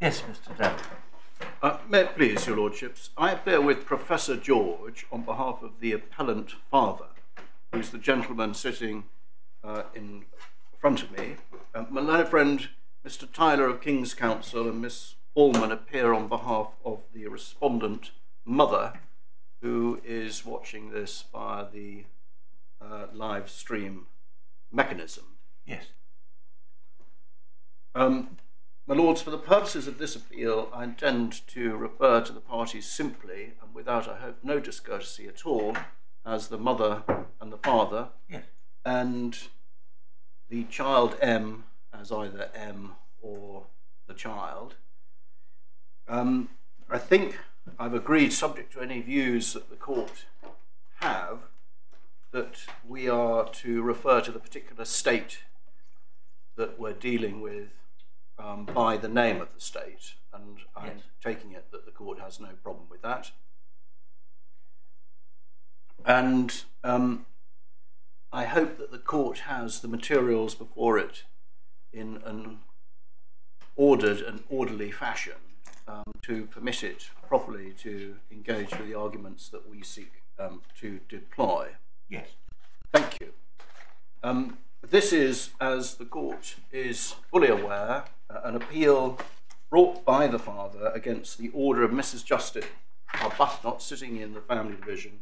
Yes, Mr. Davenport. Uh, may it please, your lordships, I appear with Professor George on behalf of the appellant father, who's the gentleman sitting uh, in front of me. Uh, my learned friend, Mr. Tyler of King's Counsel, and Miss Allman appear on behalf of the respondent mother, who is watching this via the uh, live stream mechanism. Yes. Um, my lords, for the purposes of this appeal, I intend to refer to the parties simply and without, I hope, no discourtesy at all, as the mother and the father, Yes. and the child M as either M or the child. Um, I think I've agreed, subject to any views that the court have, that we are to refer to the particular state that we're dealing with um, by the name of the state, and I'm Yes. taking it that the court has no problem with that. And um, I hope that the court has the materials before it in an ordered and orderly fashion um, to permit it properly to engage with the arguments that we seek um, to deploy. Yes. Thank you. This is, as the court is fully aware, uh, an appeal brought by the father against the order of Mrs. Justice Arbuthnot sitting in the family division,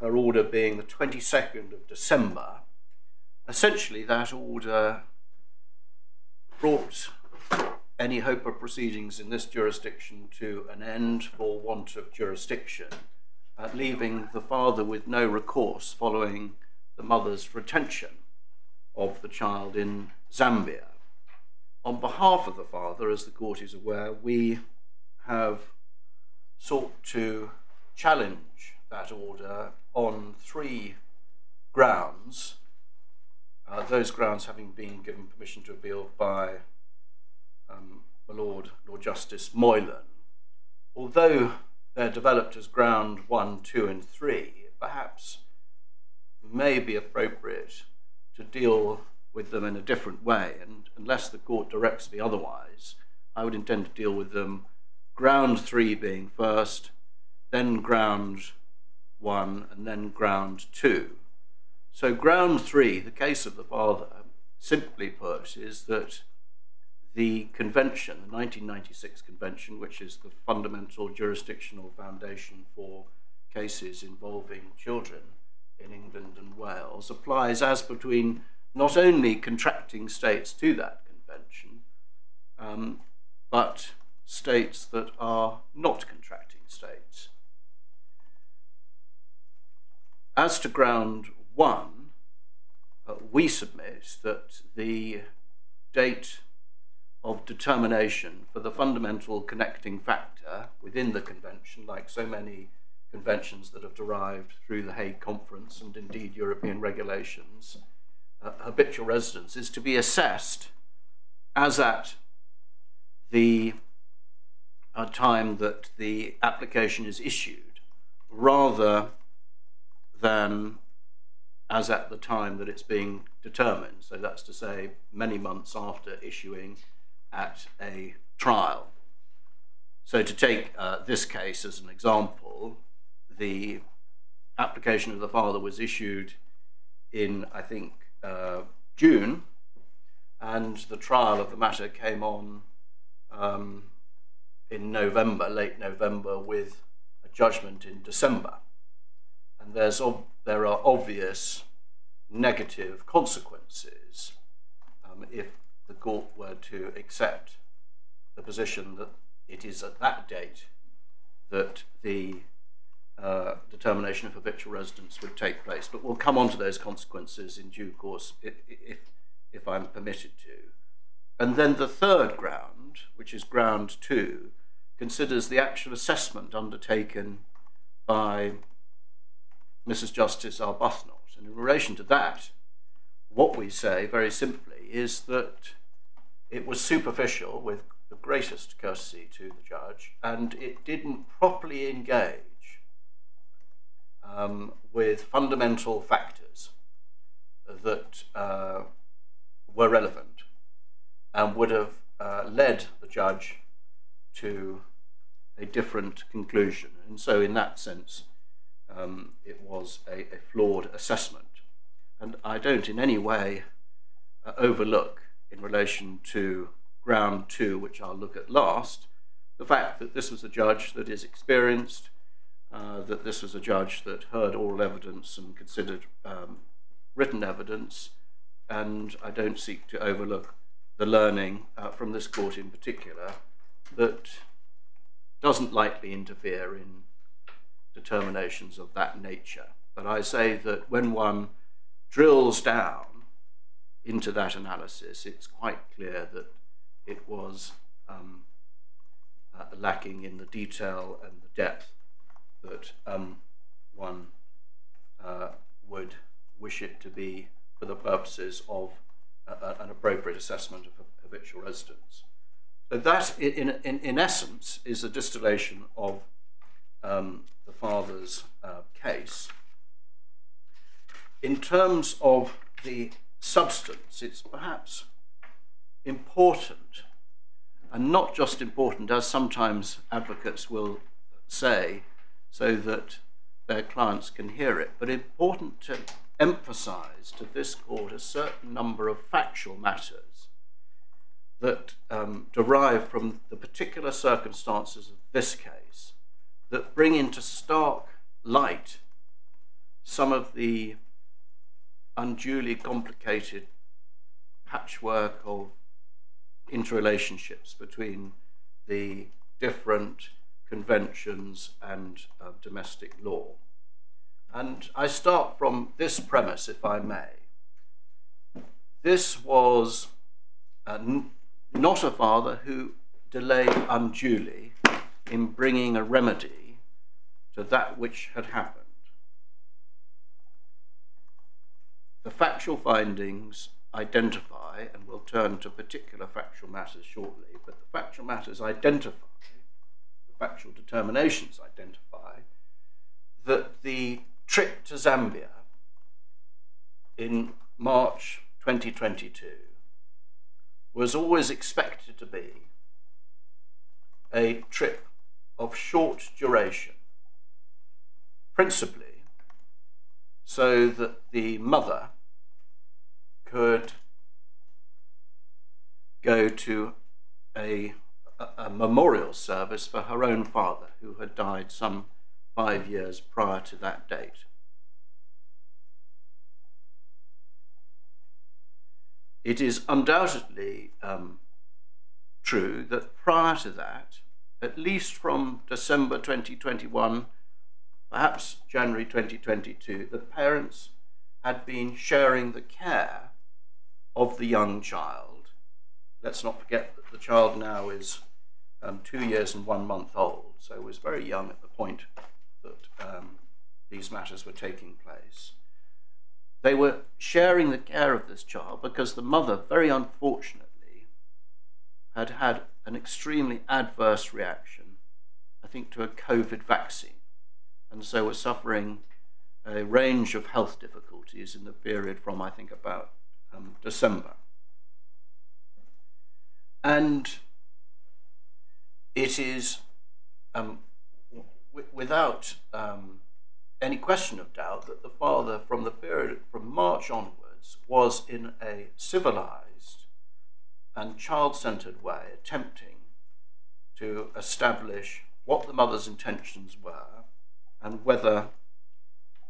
her order being the 22nd of December. Essentially, that order brought any hope of proceedings in this jurisdiction to an end for want of jurisdiction, uh, leaving the father with no recourse following the mother's retention of the child in Zambia. On behalf of the father, as the court is aware, we have sought to challenge that order on three grounds, uh, those grounds having been given permission to appeal by um, my Lord, Lord Justice Moylan. Although they're developed as ground one, two, and three, perhaps may be appropriate to deal with them in a different way. And unless the court directs me otherwise, I would intend to deal with them ground three being first, then ground one, and then ground two. So, ground three, the case of the father, simply put, is that the convention, the 1996 convention, which is the fundamental jurisdictional foundation for cases involving children in England and Wales, applies as between not only contracting states to that convention, um, but states that are not contracting states. As to ground one, uh, we submit that the date of determination for the fundamental connecting factor within the convention, like so many conventions that have derived through the Hague Conference and indeed European regulations, uh, habitual residence is to be assessed as at the uh, time that the application is issued, rather than as at the time that it's being determined. So that's to say, many months after issuing at a trial. So, to take uh, this case as an example, the application of the father was issued in, I think, uh, June, and the trial of the matter came on um, in November, late November, with a judgment in December. And there's there are obvious negative consequences um, if the court were to accept the position that it is at that date that the uh, determination of habitual residence would take place. But we'll come on to those consequences in due course if, if, if I'm permitted to. And then the third ground, which is ground two, considers the actual assessment undertaken by Mrs. Justice Arbuthnot. And in relation to that, what we say very simply is that it was superficial with the greatest courtesy to the judge and it didn't properly engage um, with fundamental factors that uh, were relevant and would have uh, led the judge to a different conclusion. And so, in that sense, um, it was a, a, flawed assessment. And I don't in any way uh, overlook, in relation to ground two, which I'll look at last, the fact that this was a judge that is experienced, that this was a judge that heard oral evidence and considered um, written evidence, and I don't seek to overlook the learning uh, from this court in particular that doesn't likely interfere in determinations of that nature. But I say that when one drills down into that analysis, it's quite clear that it was um, uh, lacking in the detail and the depth that um, one uh, would wish it to be for the purposes of uh, an appropriate assessment of habitual residence. So that, in, in, in essence, is a distillation of um, the father's uh, case. In terms of the substance, it's perhaps important, and not just important, as sometimes advocates will say, so that their clients can hear it, but important to emphasize to this court a certain number of factual matters that um, derive from the particular circumstances of this case that bring into stark light some of the unduly complicated patchwork of interrelationships between the different conventions and uh, domestic law. And I start from this premise, if I may. This was not a father who delayed unduly in bringing a remedy to that which had happened. The factual findings identify, and we'll turn to particular factual matters shortly, but the factual matters identify, factual determinations identify, that the trip to Zambia in March 2022 was always expected to be a trip of short duration, principally so that the mother could go to a, a, memorial service for her own father, who had died some five years prior to that date. It is undoubtedly um, true that prior to that, at least from December 2021, perhaps January 2022, the parents had been sharing the care of the young child. Let's not forget that the child now is um, two years and one month old, so was very young at the point that um, these matters were taking place. They were sharing the care of this child because the mother, very unfortunately, had had an extremely adverse reaction, I think, to a COVID vaccine, and so was suffering a range of health difficulties in the period from, I think, about um, December. And it is um, without um, any question of doubt that the father, from the period from March onwards, was in a civilized and child centered way attempting to establish what the mother's intentions were and whether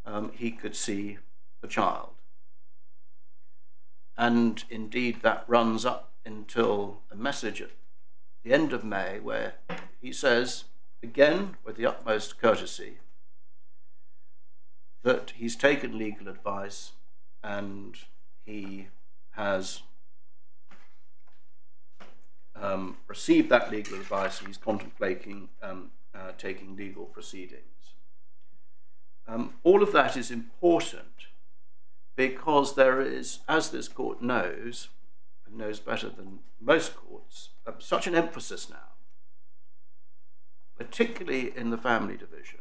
um, he could see the child. And indeed, that runs up until a message at the end of May where he says, again with the utmost courtesy, that he's taken legal advice and he has um, received that legal advice and he's contemplating um, uh, taking legal proceedings. Um, all of that is important because there is, as this court knows, knows better than most courts, uh, such an emphasis now, particularly in the family division,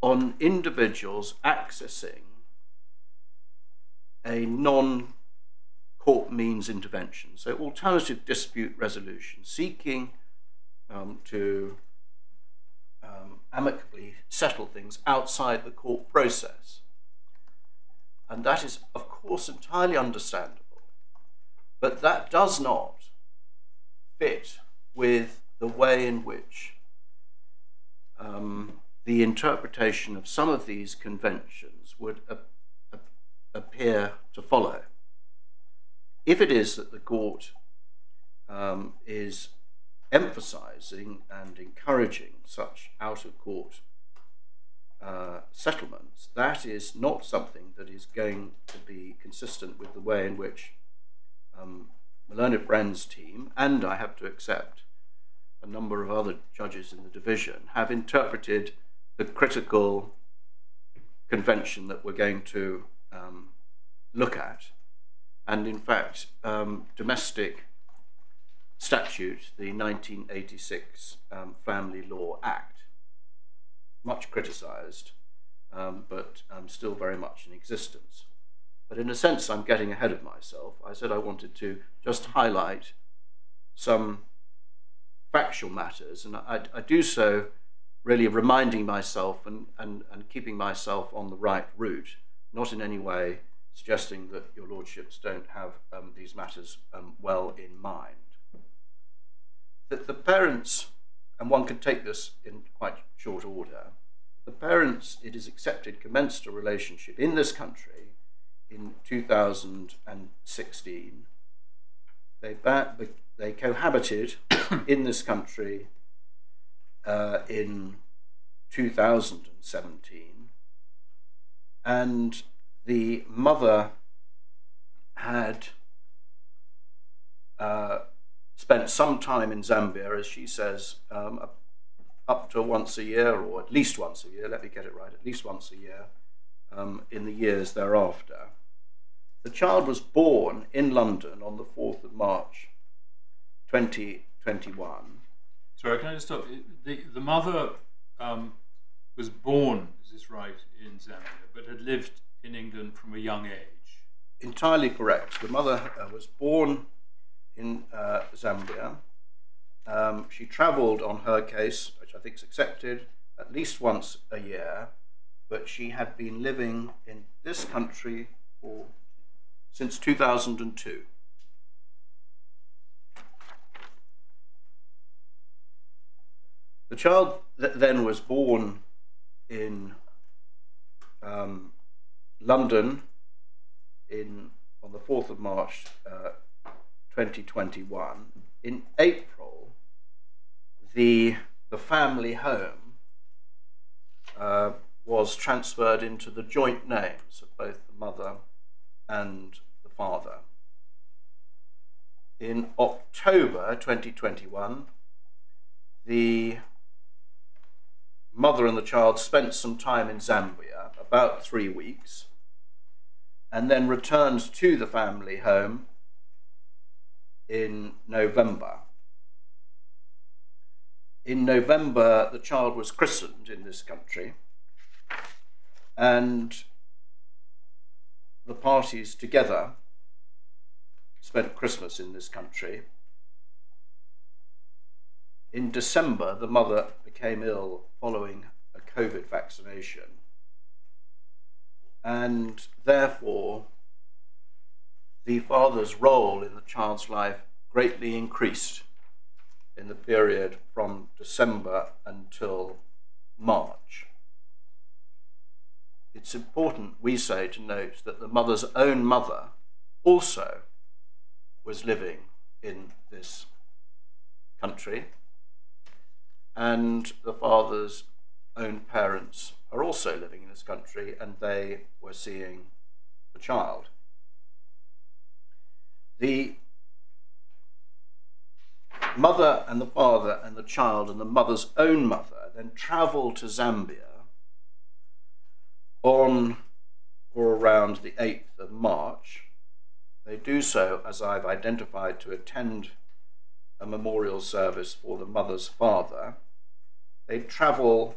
on individuals accessing a non court means intervention. So, alternative dispute resolution, seeking um, to um, amicably settle things outside the court process. And that is, of course, entirely understandable. But that does not fit with the way in which um, the interpretation of some of these conventions would appear to follow. If it is that the court um, is emphasizing and encouraging such out of court uh, settlements, that is not something that is going to be consistent with the way in which um, Learned Friends team, and I have to accept a number of other judges in the division, have interpreted the critical convention that we're going to um, look at. And in fact, um, domestic statute, the 1986 um, Family Law Act, much criticised, um, but um, still very much in existence. But in a sense, I'm getting ahead of myself. I said I wanted to just highlight some factual matters, and I, I do so really reminding myself and, and, and keeping myself on the right route, not in any way suggesting that your lordships don't have um, these matters um, well in mind. That the parents, and one can take this in quite short order, the parents, it is accepted, commenced a relationship in this country in 2016. They, they cohabited in this country uh, in 2017, and the mother had uh, spent some time in Zambia, as she says, um, up to once a year, or at least once a year, let me get it right, at least once a year um, in the years thereafter. The child was born in London on the 4th of March 2021. Sorry, can I just stop? The, the mother um, was born, is this right, in Zambia, but had lived in England from a young age. Entirely correct. The mother uh, was born in uh, Zambia. Um, she travelled on her case, which I think is accepted, at least once a year, but she had been living in this country for, since 2002. The child that then was born in um, London in on the 4th of March uh, 2021. In April, the, the family home uh, was transferred into the joint names of both the mother and the father. In October 2021, the mother and the child spent some time in Zambia, about three weeks, and then returned to the family home in November. In November, the child was christened in this country, and the parties together spent Christmas in this country. In December, the mother became ill following a COVID vaccination and therefore the father's role in the child's life greatly increased in the period from December until March. It's important, we say, to note that the mother's own mother also was living in this country, and the father's own parents are also living in this country and they were seeing the child. The mother and the father and the child and the mother's own mother then travel to Zambia on or around the 8th of March. They do so, as I've identified, to attend a memorial service for the mother's father. They travel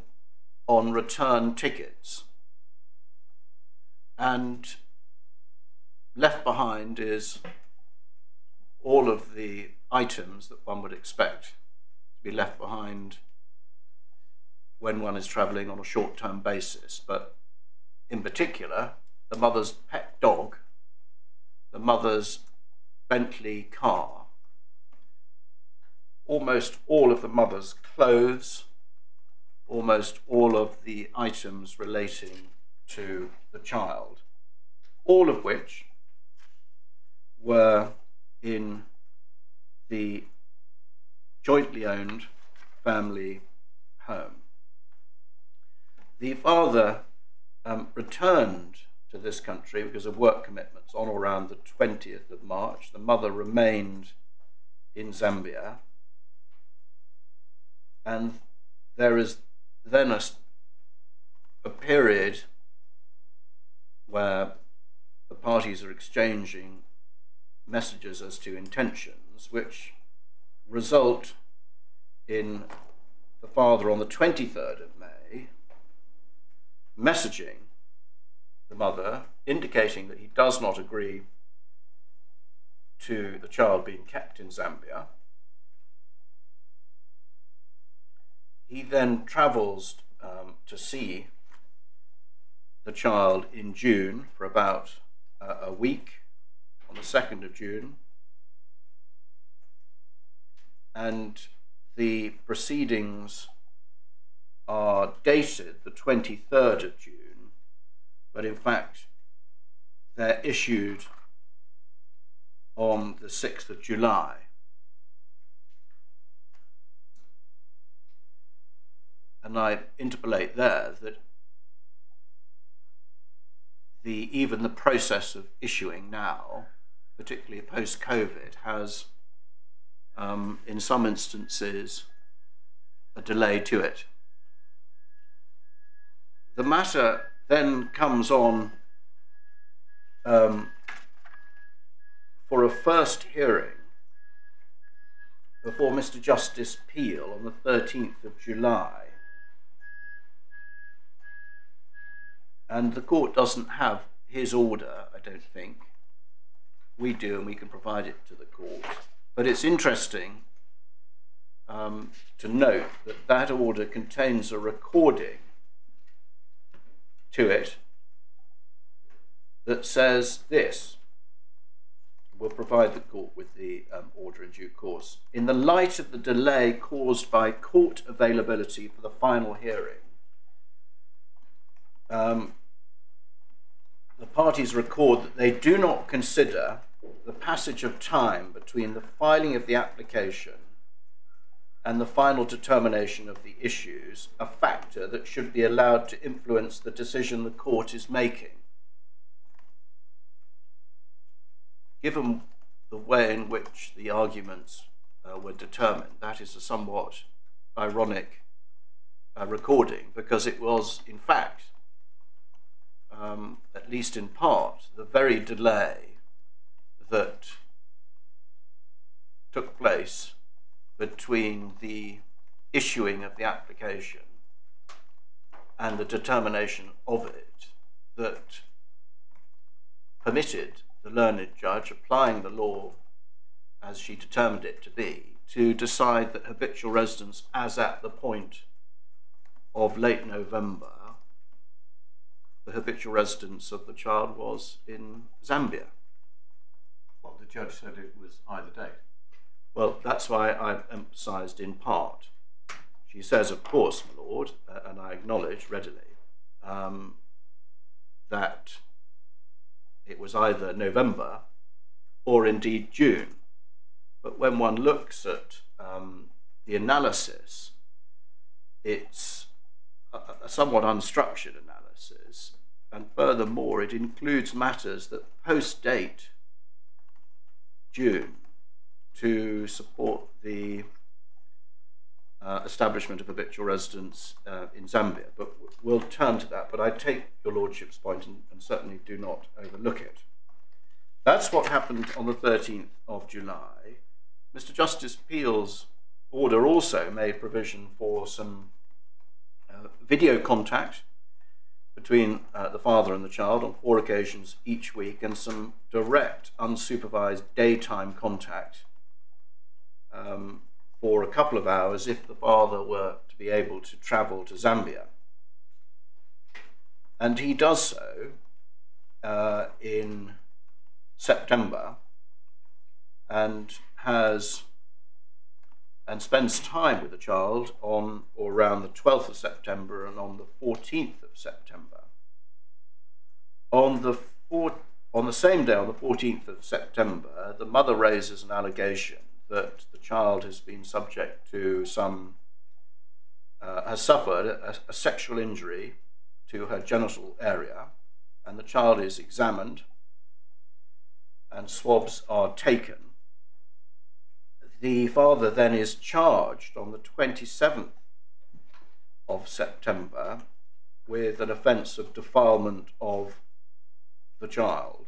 on return tickets. And left behind is all of the items that one would expect to be left behind when one is travelling on a short term basis. But in particular, the mother's pet dog, the mother's Bentley car, almost all of the mother's clothes, almost all of the items relating to the child, all of which were in the jointly owned family home. The father um, returned to this country because of work commitments on or around the 20th of March. The mother remained in Zambia. And there is then a, a period where the parties are exchanging messages as to intentions, which result in the father on the 23rd of May messaging the mother, indicating that he does not agree to the child being kept in Zambia. He then travels um, to see the child in June for about uh, a week on the 2nd of June. And the proceedings are dated the 23rd of June, but in fact, they're issued on the 6th of July. And I interpolate there that the, even the process of issuing now, particularly post COVID, has um, in some instances a delay to it. The matter then comes on um, for a first hearing before Mr. Justice Peel on the 13th of July. And the court doesn't have his order, I don't think. We do, and we can provide it to the court. But it's interesting um, to note that that order contains a recording to it that says this. We'll provide the court with the um, order in due course. In the light of the delay caused by court availability for the final hearing, um, the parties record that they do not consider the passage of time between the filing of the application and the final determination of the issues a factor that should be allowed to influence the decision the court is making. Given the way in which the arguments uh, were determined, that is a somewhat ironic uh, recording because it was, in fact, um, at least in part, the very delay that took place between the issuing of the application and the determination of it that permitted the learned judge applying the law as she determined it to be to decide that habitual residence as at the point of late November the habitual residence of the child was in Zambia. Well, the judge said it was either date. Well, that's why I've emphasised in part. She says, of course, my lord, uh, and I acknowledge readily, um, that it was either November or indeed June. But when one looks at um, the analysis, it's a, a somewhat unstructured analysis and furthermore, it includes matters that post date June to support the uh, establishment of habitual residence uh, in Zambia. But we'll turn to that. But I take your Lordship's point and, and certainly do not overlook it. That's what happened on the 13th of July. Mr. Justice Peel's order also made provision for some uh, video contact between uh, the father and the child on four occasions each week and some direct, unsupervised daytime contact um, for a couple of hours if the father were to be able to travel to Zambia. And he does so uh, in September and has and spends time with the child on or around the 12th of September and on the 14th of September. On the, four, on the same day, on the 14th of September, the mother raises an allegation that the child has been subject to some, uh, has suffered a, a sexual injury to her genital area, and the child is examined and swabs are taken the father then is charged on the 27th of September with an offence of defilement of the child.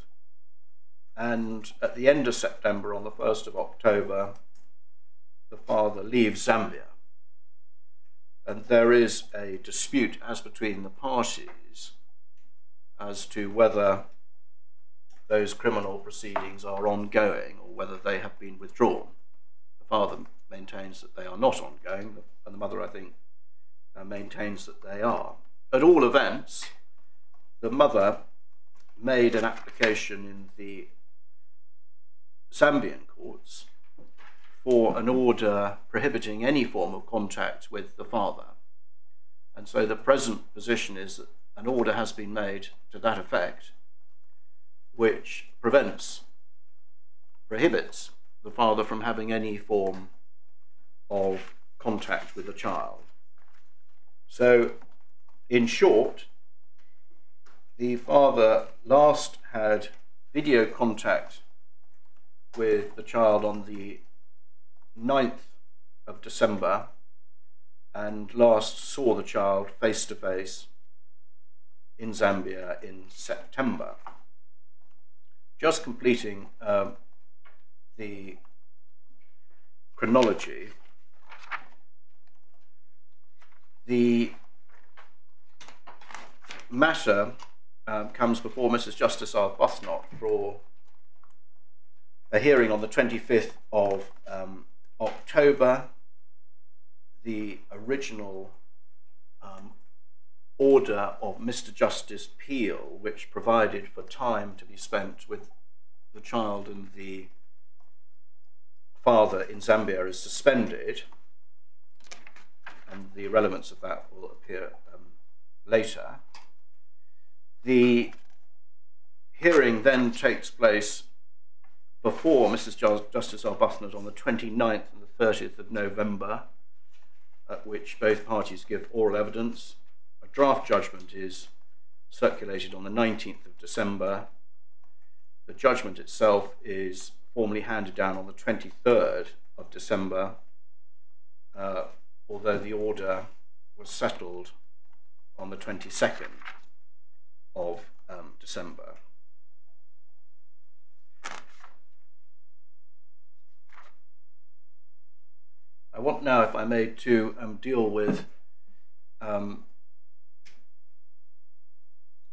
And at the end of September, on the 1st of October, the father leaves Zambia. And there is a dispute as between the parties as to whether those criminal proceedings are ongoing or whether they have been withdrawn The father maintains that they are not ongoing, and the mother, I think, uh, maintains that they are. At all events, the mother made an application in the Zambian courts for an order prohibiting any form of contact with the father. And so the present position is that an order has been made to that effect, which prevents, prohibits the father from having any form of contact with the child. So, in short, the father last had video contact with the child on the 9th of December and last saw the child face to face in Zambia in September. Just completing um, the chronology, the matter um, comes before Mrs. Justice Arbuthnot for a hearing on the 25th of um, October. The original um, order of Mr. Justice Peel, which provided for time to be spent with the child and the father in Zambia is suspended, and the relevance of that will appear um, later. The hearing then takes place before Mrs. Justice Arbuthnot on the 29th and the 30th of November, at which both parties give oral evidence. A draft judgment is circulated on the 19th of December. The judgment itself is formally handed down on the 23rd of December, uh, although the order was settled on the 22nd of um, December. I want now, if I may, to um, deal with um,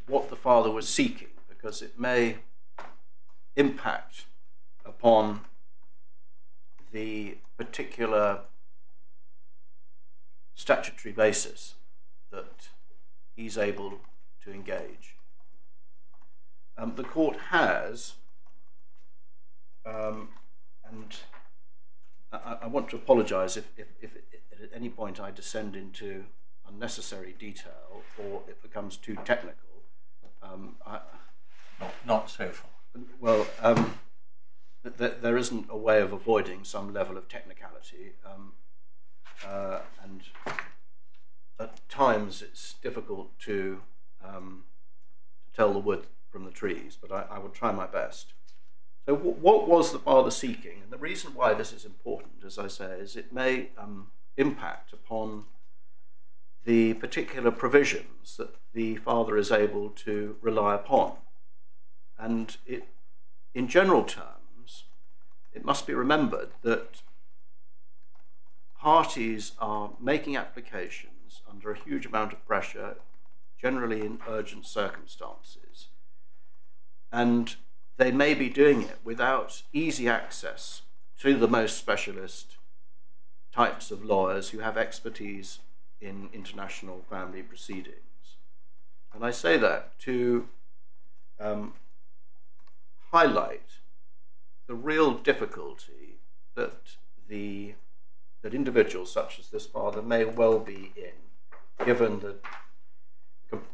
what the father was seeking, because it may impact upon the particular statutory basis that he's able to engage. Um, the court has, um, and I, I, want to apologise if, if, if, at any point I descend into unnecessary detail or it becomes too technical. Um, I, not, not so far. Well, um, there isn't a way of avoiding some level of technicality, um, uh, and at times it's difficult to, um, to tell the wood from the trees, but I, I will try my best. So, what was the father seeking? And the reason why this is important, as I say, is it may um, impact upon the particular provisions that the father is able to rely upon. And it, in general terms, it must be remembered that parties are making applications under a huge amount of pressure, generally in urgent circumstances, and they may be doing it without easy access to the most specialist types of lawyers who have expertise in international family proceedings. And I say that to um, highlight the real difficulty that the that individuals such as this father may well be in, given the com-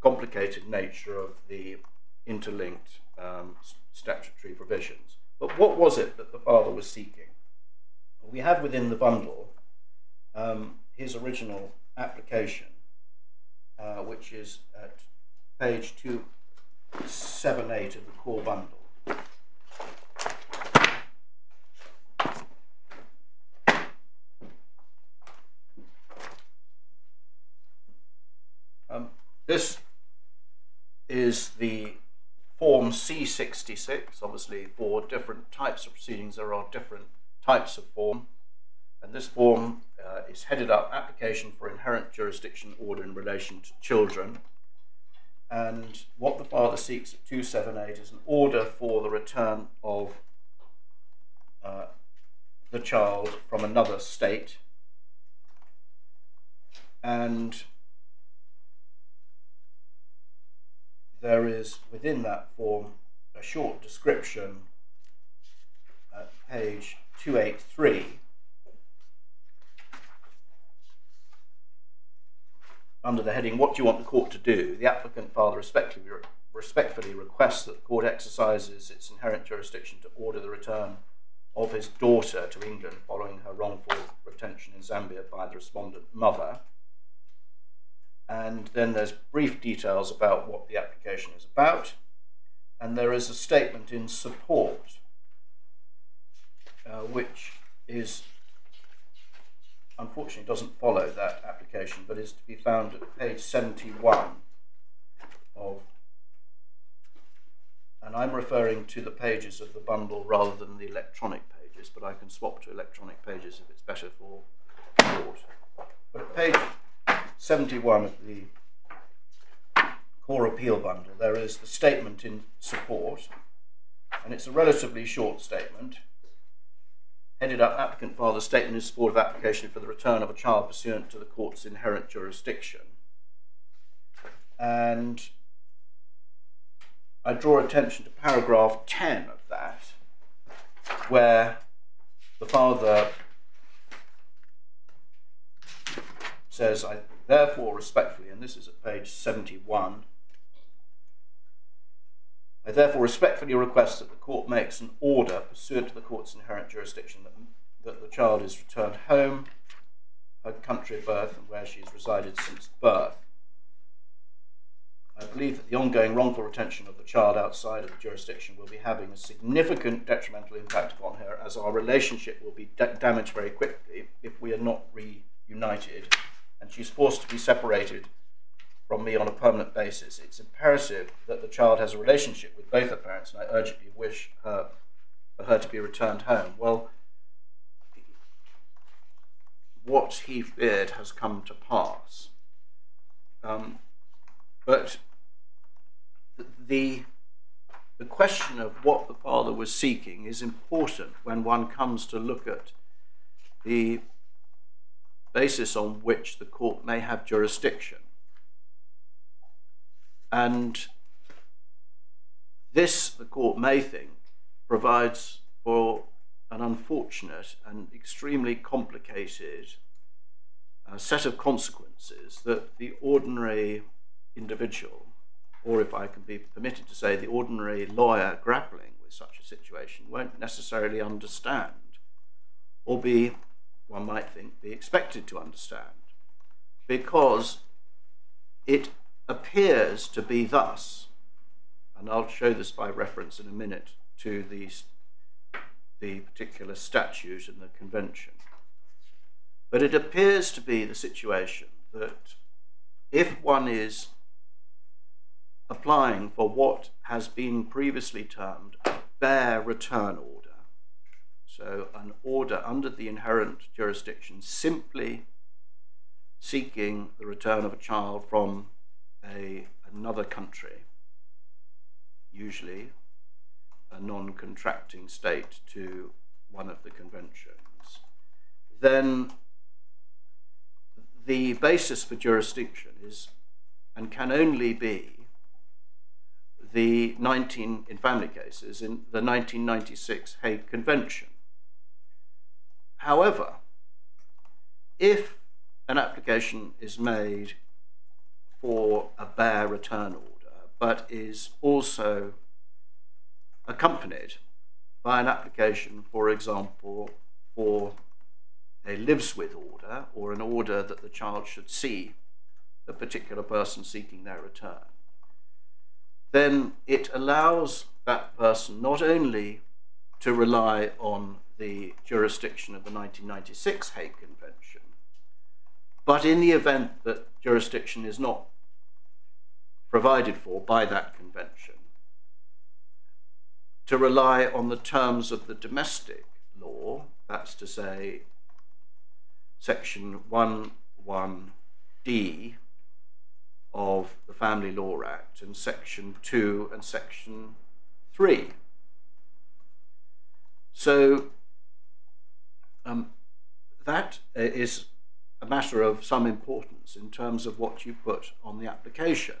complicated nature of the interlinked um, statutory provisions. But what was it that the father was seeking? We have within the bundle um, his original application, uh, which is at page 278 of the core bundle. Um, this is the form C66. Obviously, for different types of proceedings, there are different types of form. And this form uh, is headed up Application for Inherent Jurisdiction Order in Relation to Children. And what the father seeks at 278 is an order for the return of uh, the child from another state. And there is within that form a short description at page 283 under the heading What do you want the court to do? The applicant father respectfully, respectfully requests that the court exercises its inherent jurisdiction to order the return of his daughter to England following her wrongful retention in Zambia by the respondent mother and then there's brief details about what the application is about, and there is a statement in support, uh, which is unfortunately doesn't follow that application, but is to be found at page 71 of, and I'm referring to the pages of the bundle rather than the electronic pages, but I can swap to electronic pages if it's better for court. But at page 71 of the core appeal bundle, there is the statement in support, and it's a relatively short statement. Headed up applicant father statement in support of application for the return of a child pursuant to the court's inherent jurisdiction. And I draw attention to paragraph 10 of that, where the father says, I therefore respectfully, and this is at page 71, I therefore respectfully request that the court makes an order pursuant to the court's inherent jurisdiction that, that the child is returned home, her country of birth, and where she has resided since birth. I believe that the ongoing wrongful retention of the child outside of the jurisdiction will be having a significant detrimental impact upon her, as our relationship will be da- damaged very quickly if we are not reunited and she's forced to be separated from me on a permanent basis. It's imperative that the child has a relationship with both her parents, and I urgently wish her, for her to be returned home. Well, what he feared has come to pass. Um, but the, the question of what the father was seeking is important when one comes to look at the basis on which the court may have jurisdiction. And this, the court may think, provides for an unfortunate and extremely complicated uh, set of consequences that the ordinary individual, or if I can be permitted to say, the ordinary lawyer grappling with such a situation, won't necessarily understand or be one might think, be expected to understand, because it appears to be thus, and I'll show this by reference in a minute to the, the particular statute and the convention. But it appears to be the situation that if one is applying for what has been previously termed a bare return order, so, an order under the inherent jurisdiction simply seeking the return of a child from a, another country, usually a non contracting state, to one of the conventions, then the basis for jurisdiction is and can only be the 19 in family cases in the 1996 Hague Convention. However, if an application is made for a bare return order, but is also accompanied by an application, for example, for a lives with order or an order that the child should see the particular person seeking their return, then it allows that person not only to rely on the jurisdiction of the 1996 Hague Convention, but in the event that jurisdiction is not provided for by that convention, to rely on the terms of the domestic law, that's to say, section 11D of the Family Law Act and section 2 and section 3. So um, that is a matter of some importance in terms of what you put on the application.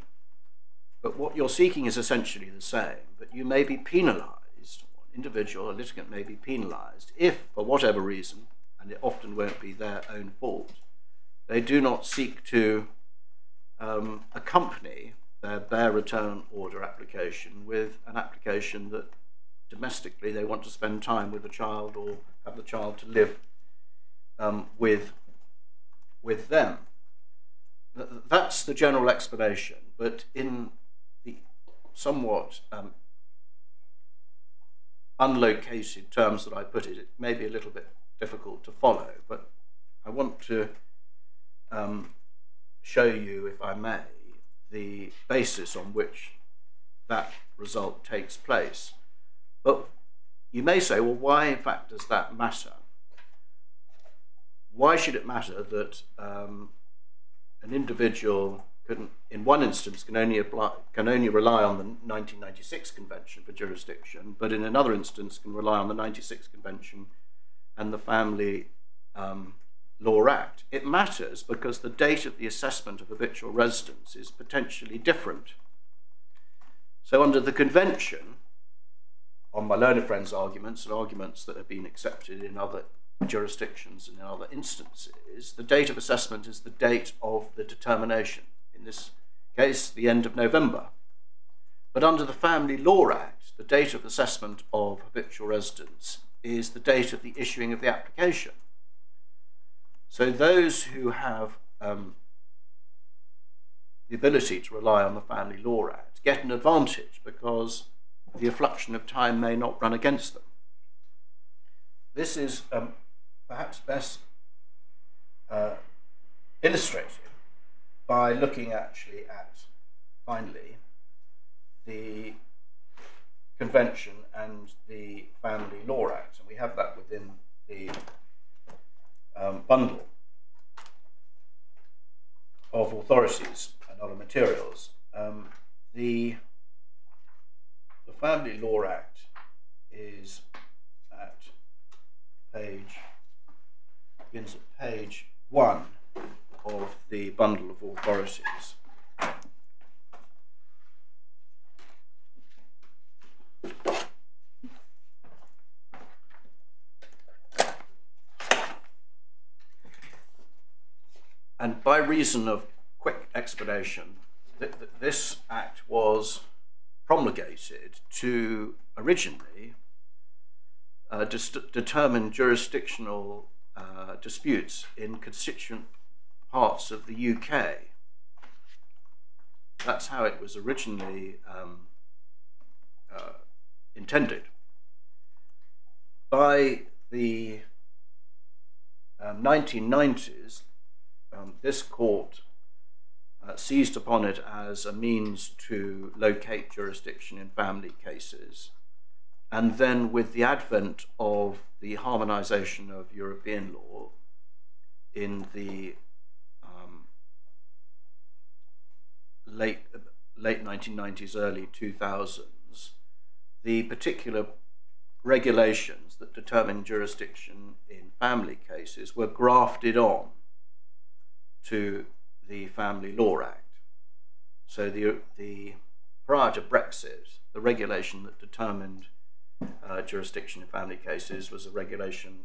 But what you're seeking is essentially the same, but you may be penalised, an individual, a litigant may be penalised if, for whatever reason, and it often won't be their own fault, they do not seek to um, accompany their bare return order application with an application that domestically they want to spend time with the child or have the child to live um, with, with them. That's the general explanation, but in the somewhat um, unlocated terms that I put it, it may be a little bit difficult to follow, but I want to um, show you, if I may, the basis on which that result takes place. But you may say, well, why in fact does that matter? Why should it matter that um, an individual can, in one instance can only apply, can only rely on the 1996 Convention for jurisdiction, but in another instance can rely on the 96 Convention and the Family um, Law Act. It matters because the date of the assessment of habitual residence is potentially different. So, under the Convention, on my learned friend's arguments and arguments that have been accepted in other jurisdictions and in other instances, the date of assessment is the date of the determination. In this case, the end of November. But under the Family Law Act, the date of assessment of habitual residence is the date of the issuing of the application. So those who have um, the ability to rely on the Family Law Act get an advantage because the effluxion of time may not run against them. This is um, perhaps best uh, illustrated by looking actually at, finally, the Convention and the Family Law Act, and we have that within the um, bundle of authorities and other materials. Um, the the Family Law Act is at page begins at page one of the bundle of authorities. And by reason of quick explanation, th- th- this act was promulgated to originally uh, determine jurisdictional uh, disputes in constituent parts of the UK. That's how it was originally um, uh, intended. By the um, 1990s, um, this court uh, seized upon it as a means to locate jurisdiction in family cases. And then, with the advent of the harmonization of European law in the um, late, late 1990s, early 2000s, the particular regulations that determine jurisdiction in family cases were grafted on to the Family Law Act. So the, the prior to Brexit, the regulation that determined uh, jurisdiction in family cases was a regulation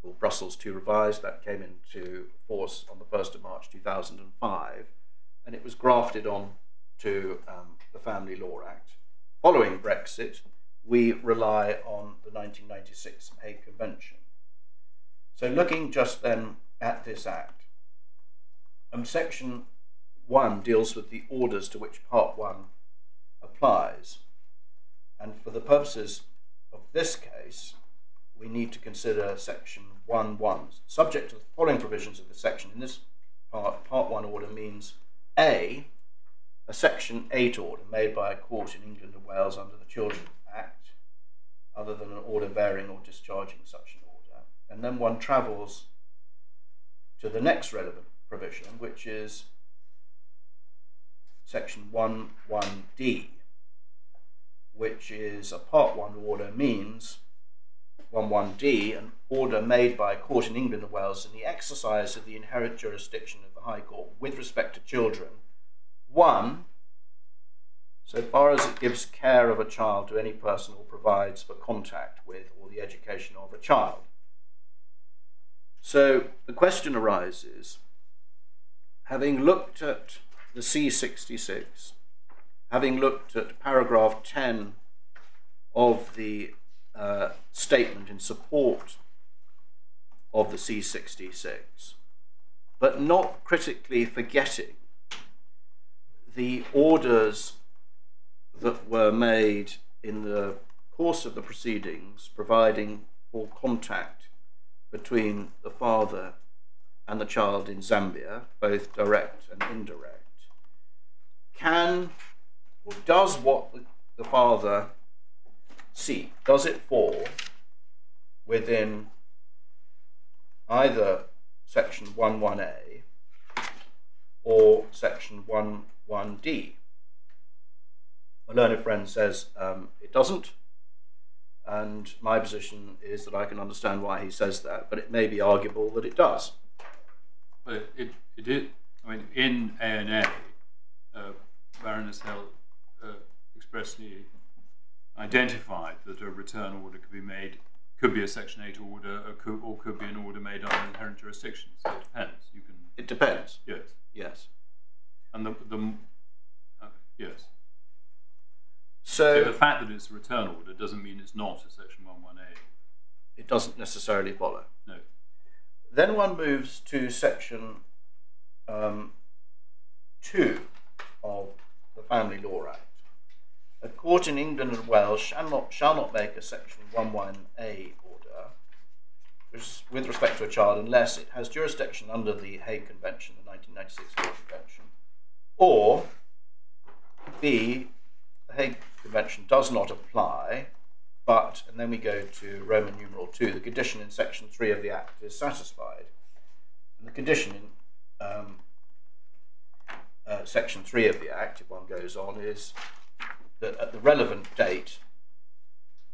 called Brussels II Revised that came into force on the 1st of March 2005, and it was grafted on to um, the Family Law Act. Following Brexit, we rely on the 1996 Hague Convention. So, looking just then at this Act, um, Section 1 deals with the orders to which Part 1 applies. And for the purposes of this case, we need to consider Section 1 1. Subject to the following provisions of the section, in this part, Part 1 order means A, a Section 8 order made by a court in England and Wales under the Children Act, other than an order bearing or discharging such an order. And then one travels to the next relevant provision, which is Section 1 1D, which is a Part 1 order, means 1 1D, an order made by a court in England and Wales in the exercise of the inherent jurisdiction of the High Court with respect to children. One, so far as it gives care of a child to any person or provides for contact with or the education of a child. So the question arises having looked at the C66, having looked at paragraph 10 of the uh, statement in support of the C66, but not critically forgetting the orders that were made in the course of the proceedings providing for contact between the father and the child in Zambia, both direct and indirect, can or does what the father seek, does it fall within either section 11A or section 11D? My learned friend says um, it doesn't, and my position is that I can understand why he says that, but it may be arguable that it does. But it, it is, I mean, in ANA, uh, Baroness Hale uh, expressly identified that a return order could be made, could be a Section 8 order, or could, or could be an order made on inherent jurisdiction. So it depends. You can, It depends. yes. Yes. And the, the uh, yes. So the fact that it's a return order doesn't mean it's not a Section 11A. it doesn't necessarily follow. No. Then one moves to section um, 2 of the Family Law Act. A court in England and Wales shall not, shall not make a section 11A order with respect to a child unless it has jurisdiction under the Hague Convention, the 1996 Hague Convention, or B, the Hague Convention does not apply, but, and then we go to Roman numeral 2, the condition in section 3 of the Act is satisfied. And the condition in um, uh, section 3 of the Act, if one goes on, is that at the relevant date,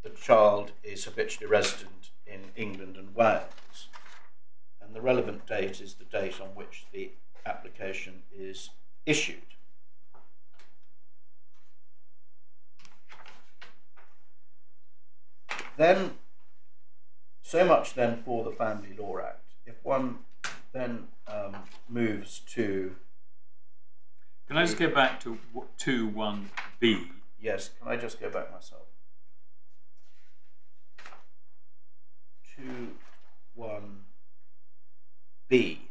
the child is habitually resident in England and Wales. And the relevant date is the date on which the application is issued. Then, so much then for the Family Law Act. If one then um, moves to, Can I just go back to w- 2 1B? yes, can I just go back myself? Two, one, B.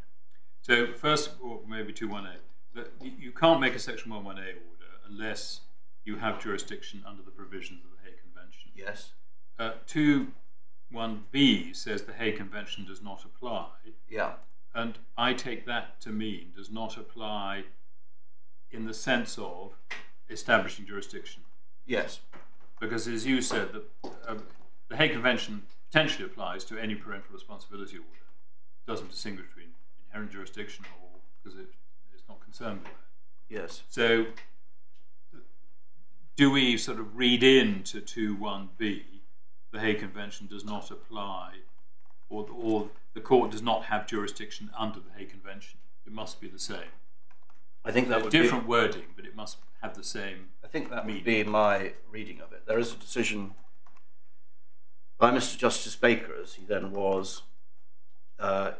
So first, or maybe 218, that you you can't make a Section 11A order unless you have jurisdiction under the provisions of the Hague Convention. Yes, Uh, 2 1B says the Hague Convention does not apply, yeah, and I take that to mean does not apply in the sense of establishing jurisdiction. yes, Because as you said, the, uh, the Hague Convention potentially applies to any parental responsibility order. It doesn't distinguish between inherent jurisdiction or because it, it's not concerned with that. yes. So, do we sort of read into 2 1b the Hague Convention does not apply, or, or the court does not have jurisdiction under the Hague Convention. It must be the same. I think that would Different be, wording, but it must have the same. I think that would meaning. be my reading of it. There is a decision by Mr. Justice Baker, as he then was, uh,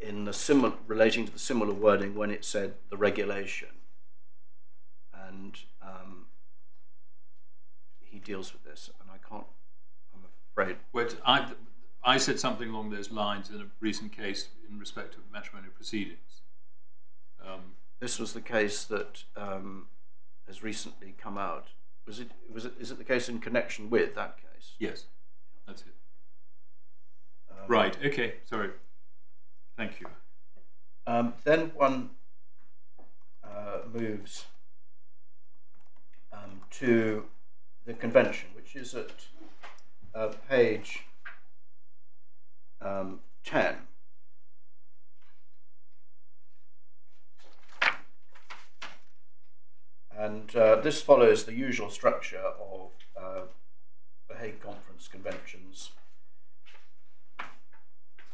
in the similar relating to the similar wording when it said the regulation, and um, he deals with this, and I can't. I'm afraid. But I, I said something along those lines in a recent case in respect of matrimonial proceedings. Um, This was the case that um, has recently come out. Was it? Was it? Is it the case in connection with that case? yes, that's it. Um, Right, okay, sorry. Thank you. Um, then one uh, moves um, to the convention, which is at uh, page um, 10. And uh, this follows the usual structure of uh, the Hague Conference conventions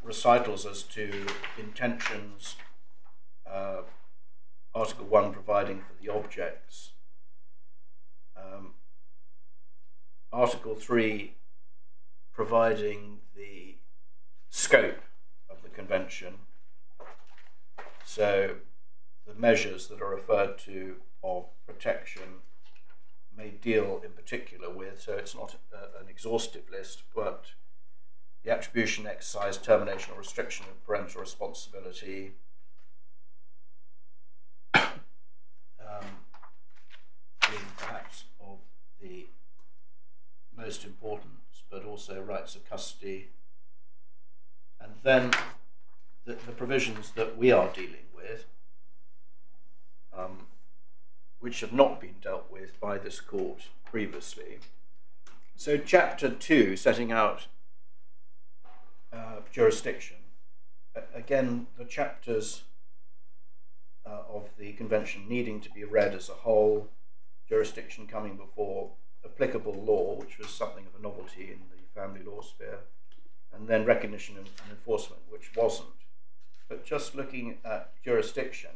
recitals as to intentions, uh, Article 1 providing for the objects, um, Article 3 providing the scope of the convention. So the measures that are referred to of protection may deal in particular with, so it's not a, an exhaustive list, but the attribution, exercise, termination, or restriction of parental responsibility. um, being perhaps of the most importance, but also rights of custody. And then the, the provisions that we are dealing with, um, which have not been dealt with by this court previously. So, chapter two, setting out uh, jurisdiction. Again, the chapters uh, of the convention needing to be read as a whole, jurisdiction coming before applicable law, which was something of a novelty in the family law sphere, and then recognition and, enforcement, which wasn't. But just looking at jurisdiction,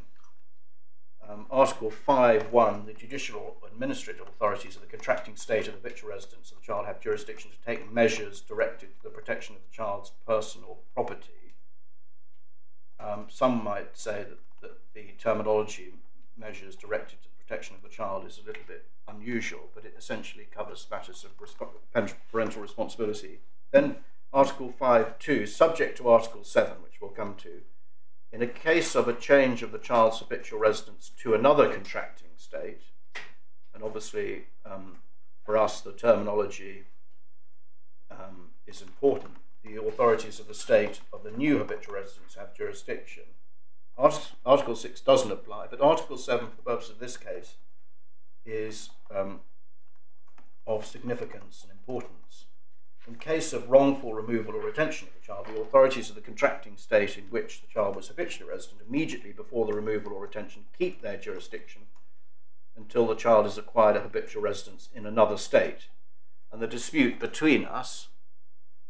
um, Article 5.1, the judicial or administrative authorities of the contracting state of habitual residence of the child have jurisdiction to take measures directed to the protection of the child's personal property. Um, some might say that, that the terminology measures directed to protection of the child is a little bit unusual, but it essentially covers matters of resp- parental responsibility. Then Article 5.2, subject to Article 7, which we'll come to, in a case of a change of the child's habitual residence to another contracting state, and obviously um, for us the terminology um, is important, the authorities of the state of the new habitual residence have jurisdiction. Art- Article 6 doesn't apply, but Article 7, for the purpose of this case, is um, of significance and importance. In case of wrongful removal or retention of the child, the authorities of the contracting state in which the child was habitually resident immediately before the removal or retention keep their jurisdiction until the child has acquired a habitual residence in another state. And the dispute between us,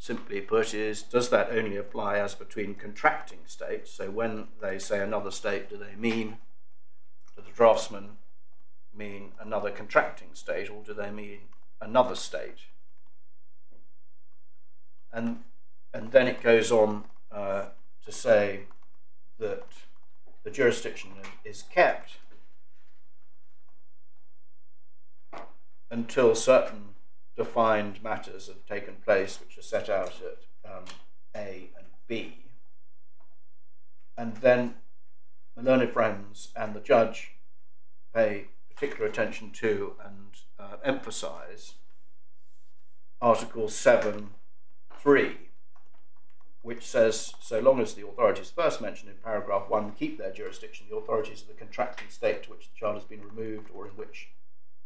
simply put, is does that only apply as between contracting states? So when they say another state, do they mean, do the draftsman mean another contracting state, or do they mean another state? and and then it goes on uh, to say that the jurisdiction is kept until certain defined matters have taken place, which are set out at um, A and B. And then my learned friends and the judge pay particular attention to and uh, emphasize Article 7 3, which says so long as the authorities first mentioned in paragraph 1 keep their jurisdiction, the authorities of the contracting state to which the child has been removed or in which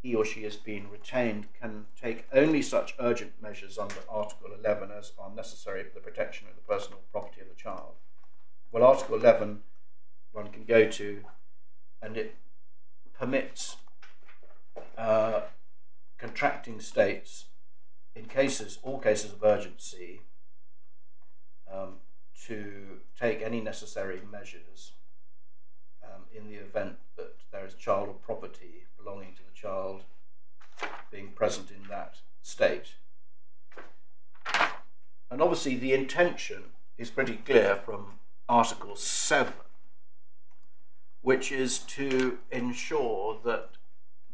he or she has been retained can take only such urgent measures under Article 11 as are necessary for the protection of the personal property of the child. Well, Article 11 one can go to, and it permits uh, contracting states in cases, all cases of urgency, um, to take any necessary measures um, in the event that there is child or property belonging to the child being present in that state. And obviously, the intention is pretty clear from Article 7, which is to ensure that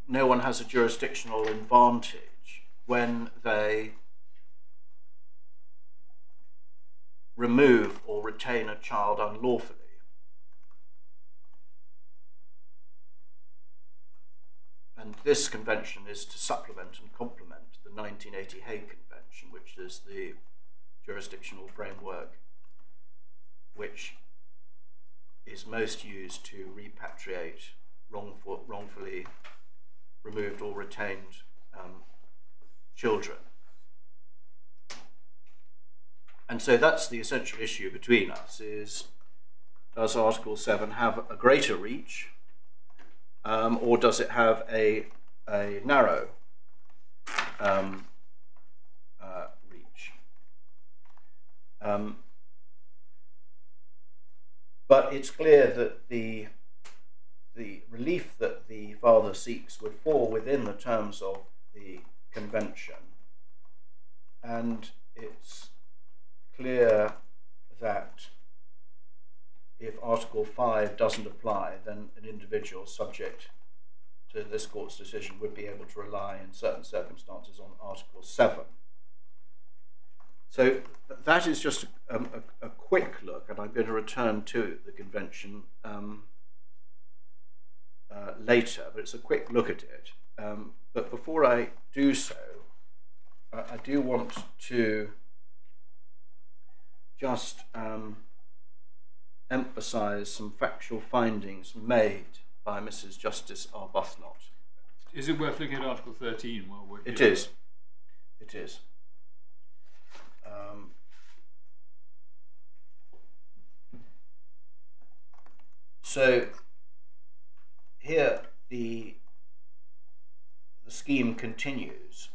no one has a jurisdictional advantage when they remove or retain a child unlawfully. And this convention is to supplement and complement the 1980 Hague Convention, which is the jurisdictional framework which is most used to repatriate wrongful, wrongfully removed or retained um, children. And so that's the essential issue between us is does Article 7 have a greater reach um, or does it have a, a narrow um, uh, reach? Um, but it's clear that the the relief that the father seeks would fall within the terms of the convention, and it's clear that if Article 5 doesn't apply, then an individual subject to this court's decision would be able to rely in certain circumstances on Article 7. So that is just a, a, a, quick look, and I'm going to return to the convention um, uh, later, but it's a quick look at it. Um, but before I do so, I, I do want to just um, emphasize some factual findings made by Mrs. Justice Arbuthnot. Is it worth looking at Article 13? While we're it is. It is. Um, so here the the scheme continues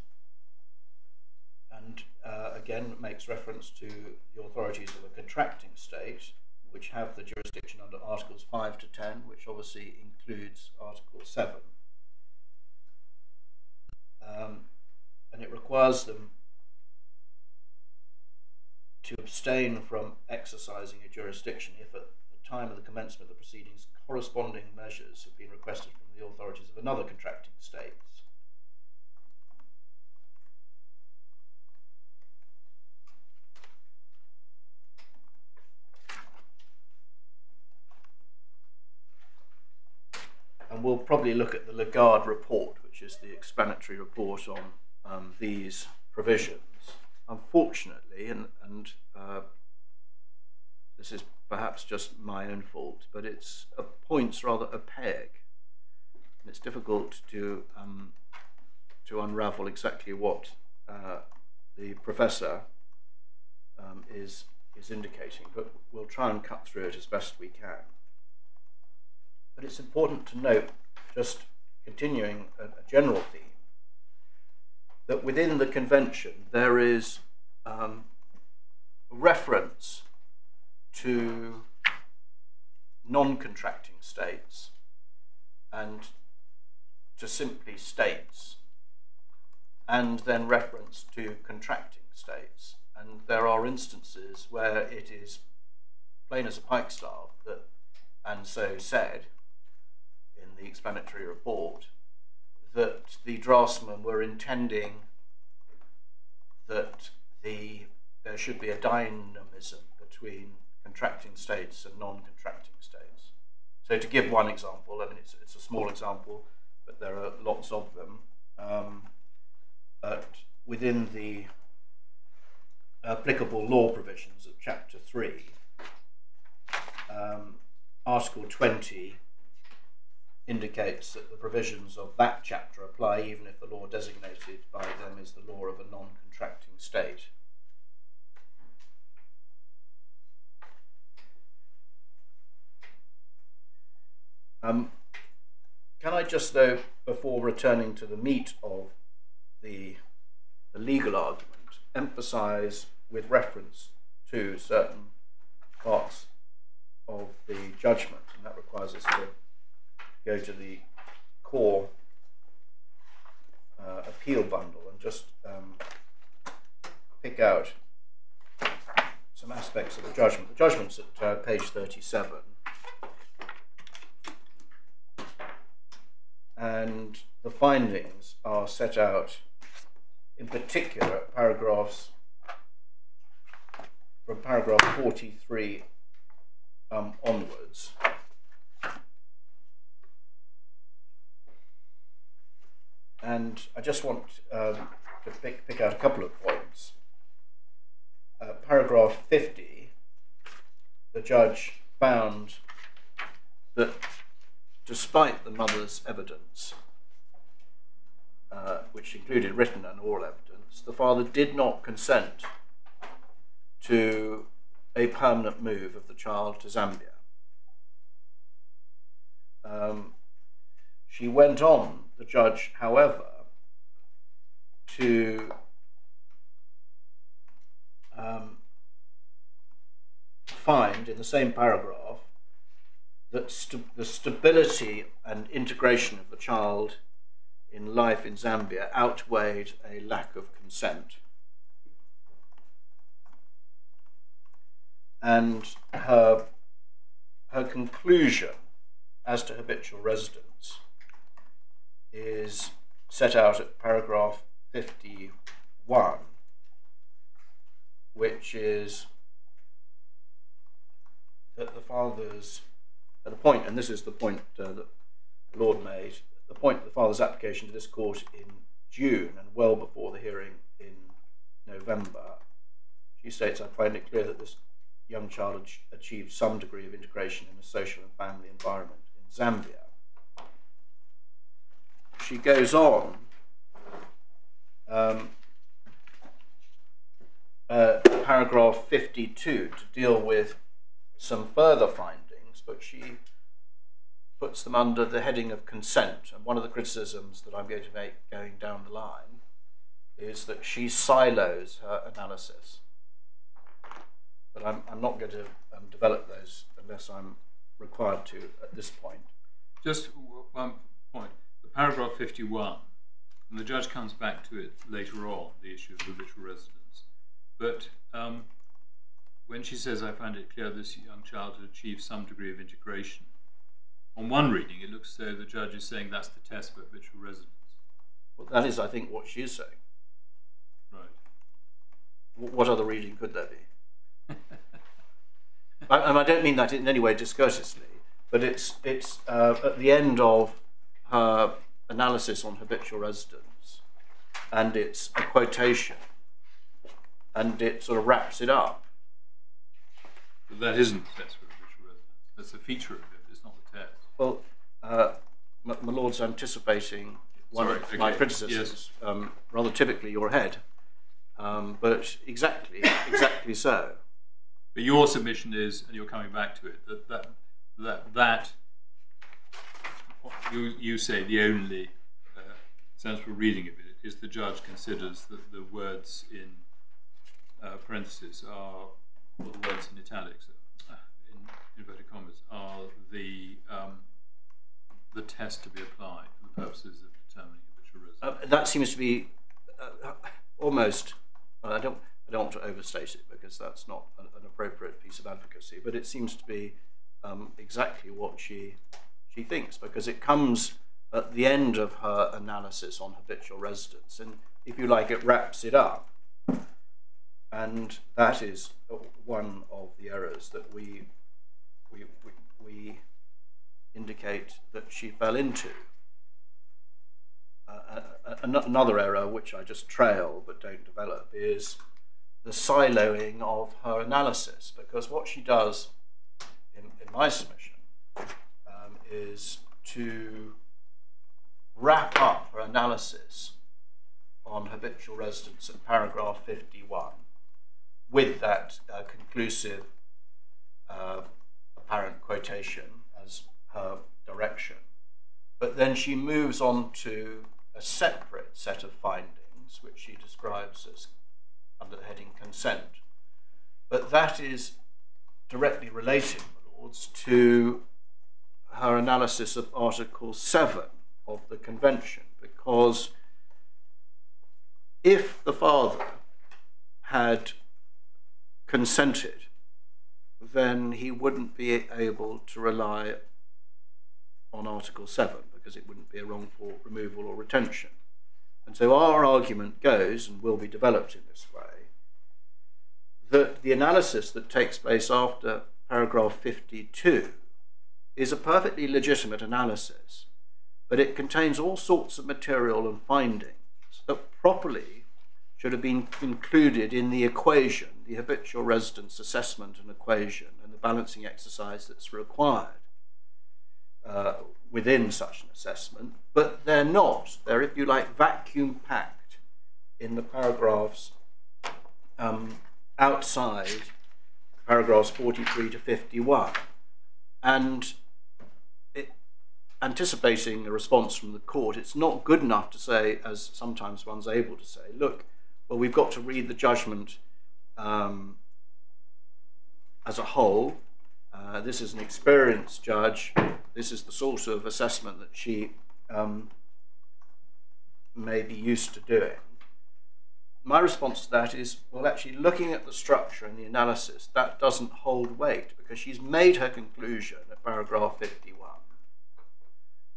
and uh, again makes reference to the authorities of a contracting state which have the jurisdiction under Articles 5 to 10, which obviously includes Article 7. Um, and it requires them to abstain from exercising a jurisdiction if at the time of the commencement of the proceedings corresponding measures have been requested from the authorities of another contracting state. And we'll probably look at the Lagarde report, which is the explanatory report on um, these provisions unfortunately, and, and uh, this is perhaps just my own fault, but it's a points rather opaque. And it's difficult to, um, to unravel exactly what uh, the professor um, is, is indicating, but we'll try and cut through it as best we can. But it's important to note, just continuing a, a general theme, that within the convention there is um, reference to non-contracting states and to simply states and then reference to contracting states. And there are instances where it is plain as a pikestaff that and so said the explanatory report that the draftsmen were intending that the there should be a dynamism between contracting states and non-contracting states. So to give one example, I mean it's, it's a small example, but there are lots of them. Um, within the applicable law provisions of Chapter 3, um, Article 20 indicates that the provisions of that chapter apply even if the law designated by them is the law of a non-contracting state. Um, can I just, though, before returning to the meat of the, the legal argument, emphasize with reference to certain parts of the judgment, and that requires us to go to the core uh, appeal bundle and just um, pick out some aspects of the judgment. The judgment's at uh, page 37. And the findings are set out in particular paragraphs from paragraph 43 um, onwards. And I just want um, to pick, pick out a couple of points. Uh, paragraph 50, the judge found that despite the mother's evidence, uh, which included written and oral evidence, the father did not consent to a permanent move of the child to Zambia. Um, she went on, the judge, however, to um, find in the same paragraph that st- the stability and integration of the child in life in Zambia outweighed a lack of consent. And her, her conclusion as to habitual residence is set out at paragraph 51, which is that the father's, at the point, and this is the point uh, that the Lord made, the point of the father's application to this court in June and well before the hearing in November, she states, I find it clear that this young child achieved some degree of integration in a social and family environment in Zambia. She goes on um, uh, paragraph 52 to deal with some further findings, but she puts them under the heading of consent. And one of the criticisms that I'm going to make going down the line is that she silos her analysis. But I'm, I'm not going to um, develop those unless I'm required to at this point. Just one point. The paragraph 51, and the judge comes back to it later on, the issue of habitual residence. But um, when she says, I find it clear this young child had achieved some degree of integration, on one reading, it looks as though the judge is saying that's the test for habitual residence. Well, that is, I think, what she is saying. Right. Wh- What other reading could there be? I, and I don't mean that in any way discourteously, but it's it's uh, at the end of her analysis on habitual residence, and it's a quotation, and it sort of wraps it up. But that isn't the test for habitual residence. That's a feature of it, it's not the test. Well, uh, my, my lord's anticipating one Sorry, of my okay, criticisms, um, rather typically your head, um, but exactly exactly so. But your submission is, and you're coming back to it, that that that, that you you say the only uh, sensible reading of it is the judge considers that the words in uh, parentheses are, or the words in italics, uh, in inverted commas, are the um, the test to be applied for the purposes of determining habitual residence. Uh, that seems to be uh, almost. Well, I don't. I don't want to overstate it because that's not an, an appropriate piece of advocacy. But it seems to be um, exactly what she she thinks because it comes at the end of her analysis on habitual residence, and if you like, it wraps it up. And that is one of the errors that we we we, we indicate that she fell into. Uh, uh, another error, which I just trail but don't develop, is the siloing of her analysis. Because what she does in, in my submission is to wrap up her analysis on habitual residence at paragraph 51 with that uh, conclusive uh, apparent quotation as her direction. But then she moves on to a separate set of findings which she describes as under the heading consent. But that is directly related, my lords, to her analysis of Article 7 of the Convention, because if the father had consented, then he wouldn't be able to rely on Article 7 because it wouldn't be a wrongful removal or retention. And so our argument goes, and will be developed in this way, that the analysis that takes place after paragraph 52 is a perfectly legitimate analysis, but it contains all sorts of material and findings that properly should have been included in the equation, the habitual residence assessment and equation, and the balancing exercise that's required uh, within such an assessment, but they're not. They're, if you like, vacuum packed in the paragraphs um, outside paragraphs 43 to 51. And anticipating a response from the court, it's not good enough to say, as sometimes one's able to say, look, well, we've got to read the judgment um, as a whole. Uh, this is an experienced judge. This is the sort of assessment that she um, may be used to doing. My response to that is well, actually, looking at the structure and the analysis, that doesn't hold weight because she's made her conclusion at paragraph 51.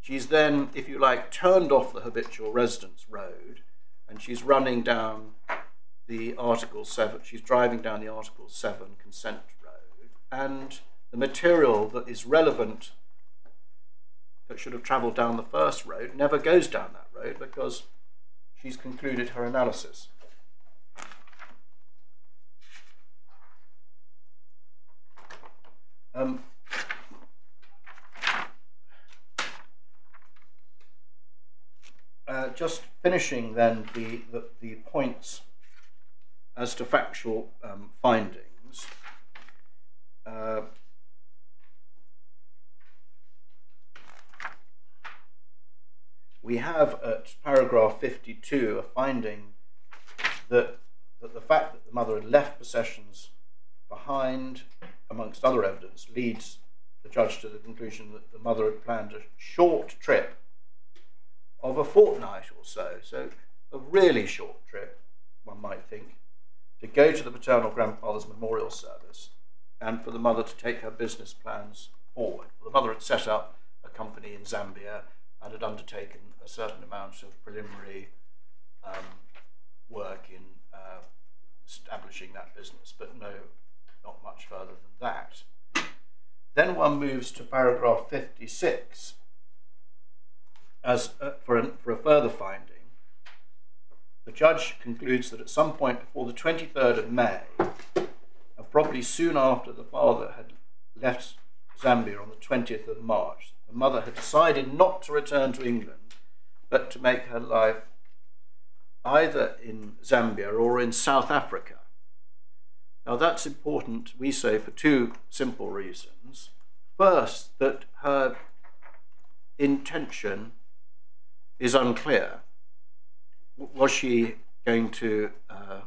She's then, if you like, turned off the habitual residence road and she's running down the Article 7, she's driving down the Article 7 consent road, and the material that is relevant that should have travelled down the first road never goes down that road because she's concluded her analysis. Um, uh, just finishing then the, the, the, points as to factual um, findings. Uh, we have at paragraph 52 a finding that, that the fact that the mother had left possessions behind, amongst other evidence, leads the judge to the conclusion that the mother had planned a short trip of a fortnight or so, so a really short trip, one might think, to go to the paternal grandfather's memorial service and for the mother to take her business plans forward. The mother had set up a company in Zambia and had undertaken a certain amount of preliminary um, work in uh, establishing that business, but no, not much further than that. Then one moves to paragraph 56 as uh, for, for a further finding, the judge concludes that at some point before the 23rd of May, and probably soon after the father had left Zambia on the 20th of March, the mother had decided not to return to England, but to make her life either in Zambia or in South Africa. Now that's important, we say, for two simple reasons. First, that her intention is unclear. Was she going to uh,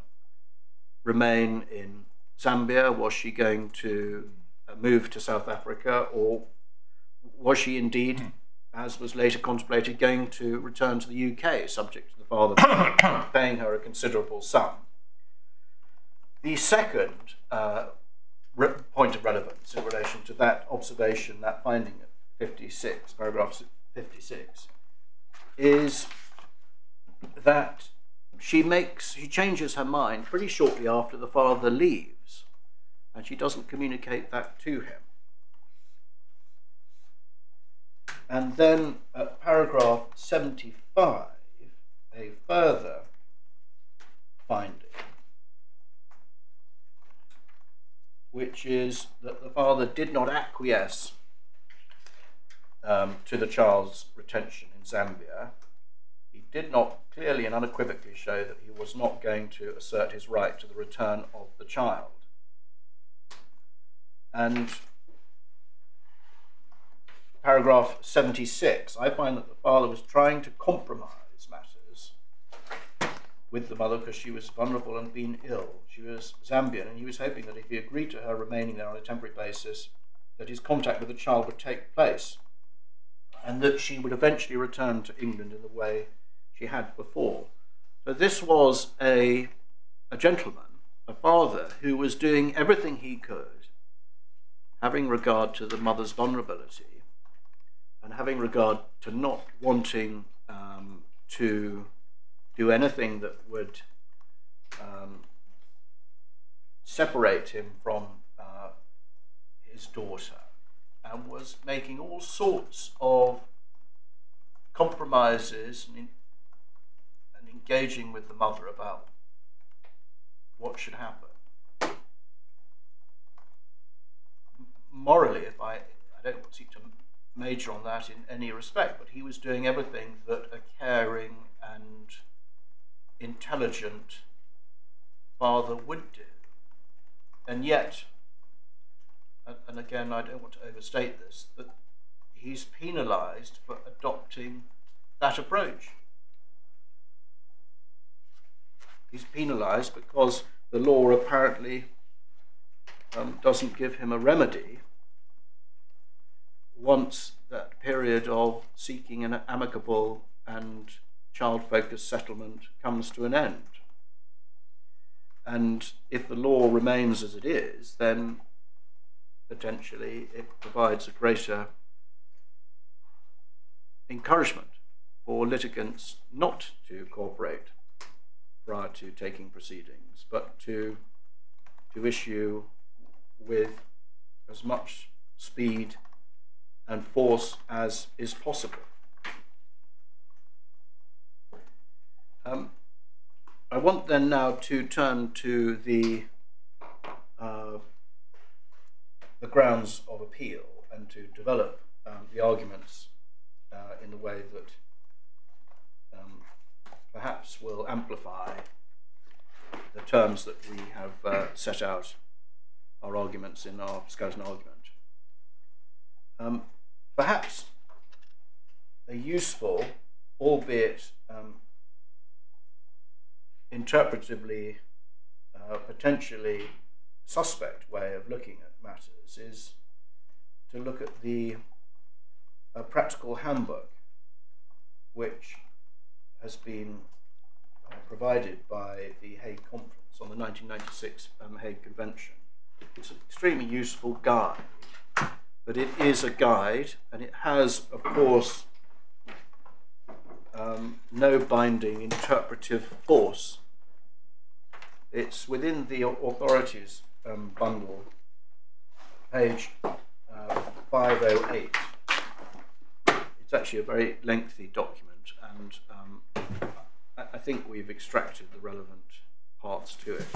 remain in Zambia? Was she going to uh, move to South Africa? Or was she indeed, hmm. as was later contemplated, going to return to the UK, subject to the father paying her a considerable sum? The second uh, point of relevance in relation to that observation, that finding of 56, paragraph 56, is that she makes she changes her mind pretty shortly after the father leaves and she doesn't communicate that to him. And then at paragraph 75 a further finding which is that the father did not acquiesce um, to the child's retention Zambia, he did not clearly and unequivocally show that he was not going to assert his right to the return of the child. And paragraph 76, I find that the father was trying to compromise matters with the mother because she was vulnerable and been ill. She was Zambian, and he was hoping that if he agreed to her remaining there on a temporary basis, that his contact with the child would take place, and that she would eventually return to England in the way she had before. So this was a, a gentleman, a father, who was doing everything he could, having regard to the mother's vulnerability, and having regard to not wanting um, to do anything that would um, separate him from uh, his daughter, and was making all sorts of compromises and, in, and engaging with the mother about what should happen. Morally, if I, I don't seek to major on that in any respect, but he was doing everything that a caring and intelligent father would do. And yet, and again, I don't want to overstate this, that he's penalized for adopting that approach. He's penalized because the law apparently um, doesn't give him a remedy once that period of seeking an amicable and child focused settlement comes to an end. And if the law remains as it is, then potentially it provides a greater encouragement for litigants not to cooperate prior to taking proceedings, but to, to issue with as much speed and force as is possible. Um, I want then now to turn to the uh, the grounds of appeal and to develop um, the arguments uh, in the way that um, perhaps will amplify the terms that we have uh, set out our arguments in our skeleton argument. Um, perhaps a useful, albeit um, interpretively, uh, potentially suspect way of looking at matters is to look at the uh, practical handbook, which has been uh, provided by the Hague Conference on the 1996 um, Hague Convention. It's an extremely useful guide, but it is a guide and it has, of course, um, no binding interpretive force it's within the authorities um, bundle, page uh, 508. It's actually a very lengthy document, and um, I, I think we've extracted the relevant parts to it.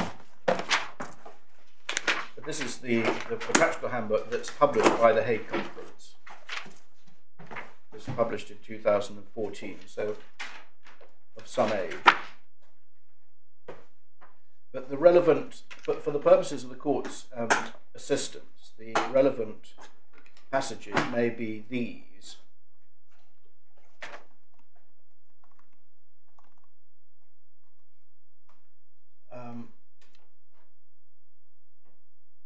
But this is the, the, the practical handbook that's published by the Hague Conference. It was published in 2014, so of some age. But the relevant, but for the purposes of the court's um, assistance, the relevant passages may be these. Um,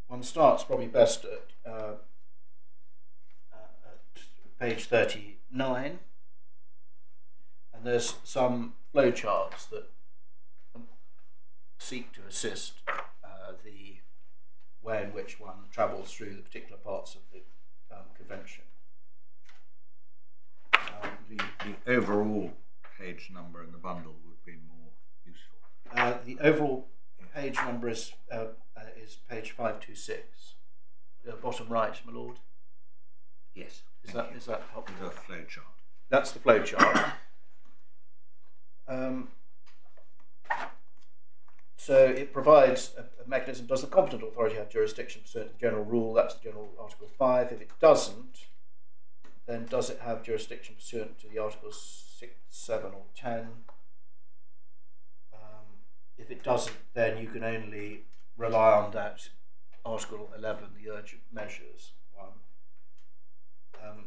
one starts probably best at, uh, uh, at page 39, and there's some flowcharts that seek to assist uh, the way in which one travels through the particular parts of the um, convention. Um, the, the overall page number in the bundle would be more useful. Uh, the overall page number is uh, uh is page five two six, the bottom right, my lord. Yes. Is that you. is that helpful? The flow chart. That's the flow chart. Um, so it provides a, a, mechanism. Does the competent authority have jurisdiction pursuant to the general rule? That's the general Article 5. If it doesn't, then does it have jurisdiction pursuant to the Articles 6, 7, or 10? Um, if it doesn't, then you can only rely on that Article 11, the urgent measures one. Um,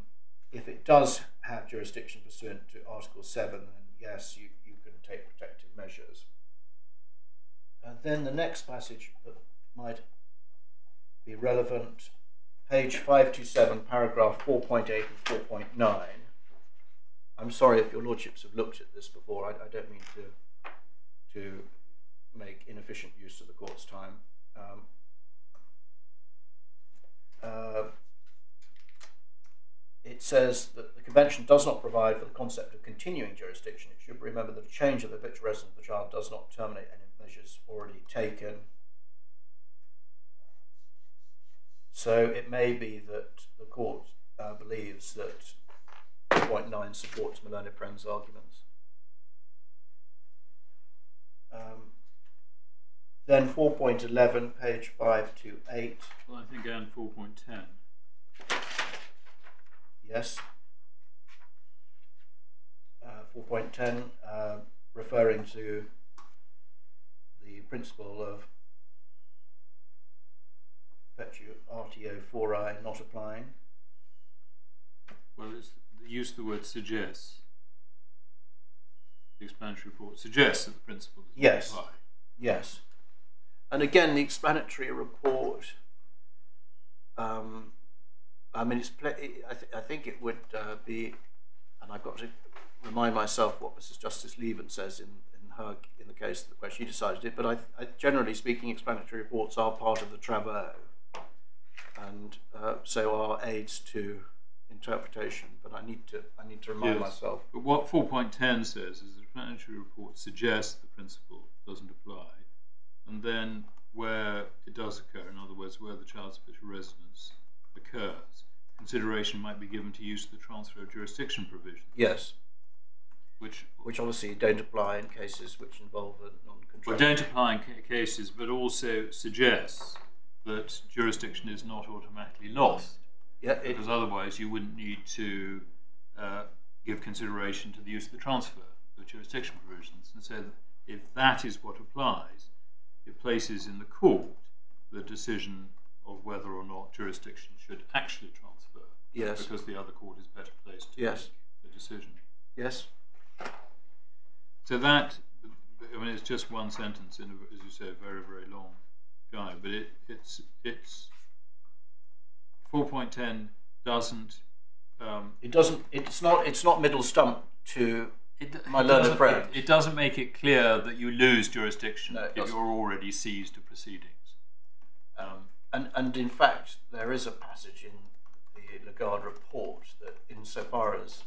if it does have jurisdiction pursuant to Article 7, then yes, you, you can take protective measures And then the next passage that might be relevant, page 527, paragraph 4.8 and 4.9. I'm sorry if your lordships have looked at this before. I, I don't mean to to make inefficient use of the court's time. Um, uh, it says that the convention does not provide for the concept of continuing jurisdiction. It should remember that a change of the habitual residence of the child does not terminate any measures already taken. So it may be that the court uh, believes that point nine supports Malone Prem's arguments. Um, then 4.11, page 528. Well, I think and 4.10. Yes. Uh, 4.10, uh, referring to the principle of perpetual RTO 4i not applying. Well, it's the use of the word suggests. The explanatory report suggests that the principle does Yes. not apply. Yes. And again, the explanatory report. Um, I mean, it's. Pl- I, th- I think it would uh, be, and I've got to remind myself what Mrs. Justice Lieven says in, in her in the case where she decided it. But I, I generally speaking, explanatory reports are part of the travaux, and uh, so are aids to interpretation. But I need to I need to remind Yes. myself. But what 4.10 says is the explanatory report suggests the principle doesn't apply, and then where it does occur, in other words, where the child's habitual residence occurs, consideration might be given to use of the transfer of jurisdiction provision, Yes, which which obviously don't apply in cases which involve a non-contractual. well, don't apply in ca- cases, but also suggests that jurisdiction is not automatically lost, Yeah, it, because otherwise you wouldn't need to uh, give consideration to the use of the transfer of jurisdiction provisions. And so, if that is what applies, it places in the court the decision of whether or not jurisdiction should actually transfer, yes, because the other court is better placed to Yes. make the decision. yes, So that, I mean, it's just one sentence in, a, as you say, a very, very long guide, but it, it's, it's, 4.10 doesn't, um, it doesn't. It's not. It's not middle stump to. it, My learned friend. It, it doesn't make it clear that you lose jurisdiction No, if doesn't. you're already seized of proceedings. Um, And and in fact, there is a passage in the Lagarde report that, insofar as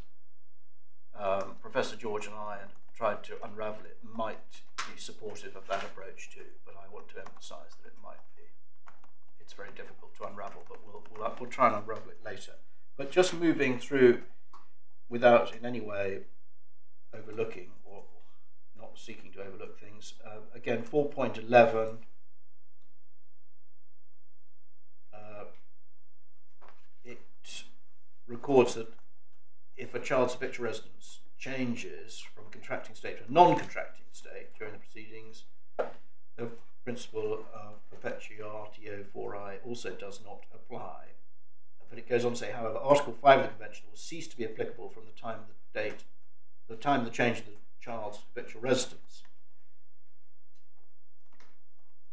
um, Professor George and I tried to unravel it, might be supportive of that approach too. But I want to emphasise that it might be. It's very difficult to unravel, but we'll we'll, we'll try and unravel it later. But just moving through, without in any way overlooking or not seeking to overlook things. Uh, again, four point eleven. Uh, it records that if a child's habitual residence changes from a contracting state to a non-contracting state during the proceedings, the principle of perpetuatio fori also does not apply. But it goes on to say, however, Article 5 of the Convention will cease to be applicable from the time of the date, the time of the change of the child's habitual residence.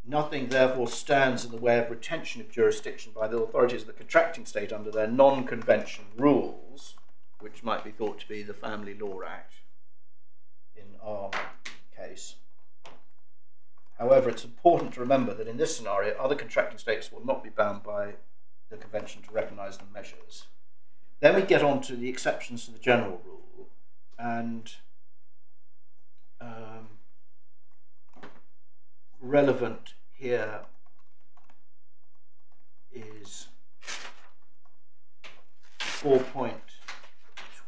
Nothing, therefore, stands in the way of retention of jurisdiction by the authorities of the contracting state under their non convention rules, which might be thought to be the Family Law Act in our case. However, it's important to remember that in this scenario, other contracting states will not be bound by the convention to recognise the measures. Then we get on to the exceptions to the general rule, and um, relevant here is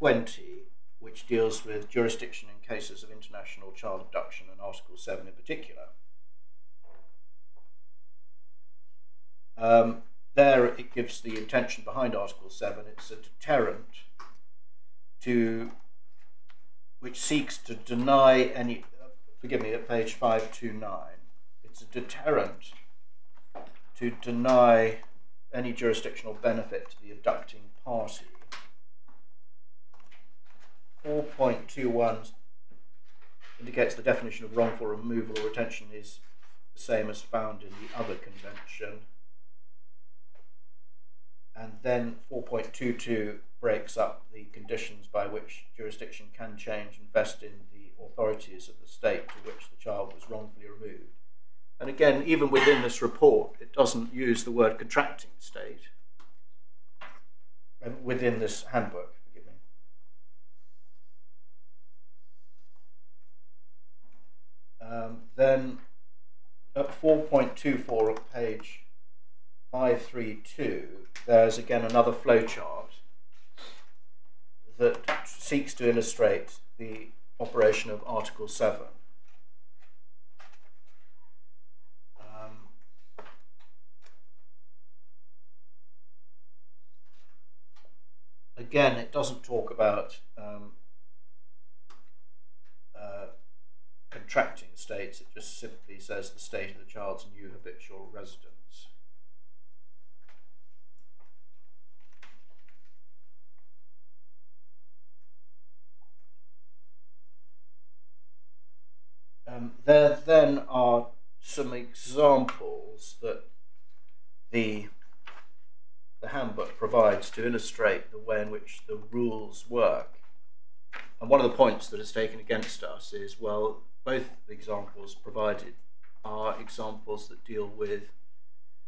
4.20, which deals with jurisdiction in cases of international child abduction and Article 7 in particular. Um, there it gives the intention behind Article 7. It's a deterrent to which seeks to deny any, forgive me, at page 529. It's a deterrent to deny any jurisdictional benefit to the abducting party. 4.21 indicates the definition of wrongful removal or retention is the same as found in the other convention. And then 4.22 breaks up the conditions by which jurisdiction can change and vest in the authorities of the state to which the child was wrongfully removed. And again, even within this report, it doesn't use the word contracting state. Within this handbook, forgive me. Um, then at 4.24 of page 532, there's again another flowchart that seeks to illustrate the operation of Article 7. Um, again, it doesn't talk about um, uh, contracting states, it just simply says the state of the child's new habitual residence. Um, there then are some examples that the the handbook provides to illustrate the way in which the rules work. And one of the points that is taken against us is well, both examples provided are examples that deal with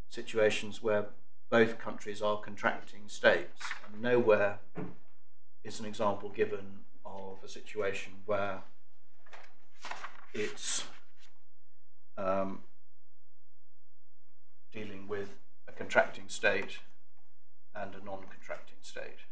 situations where both countries are contracting states, and nowhere is an example given of a situation where it's um, dealing with a contracting state and a non contracting state.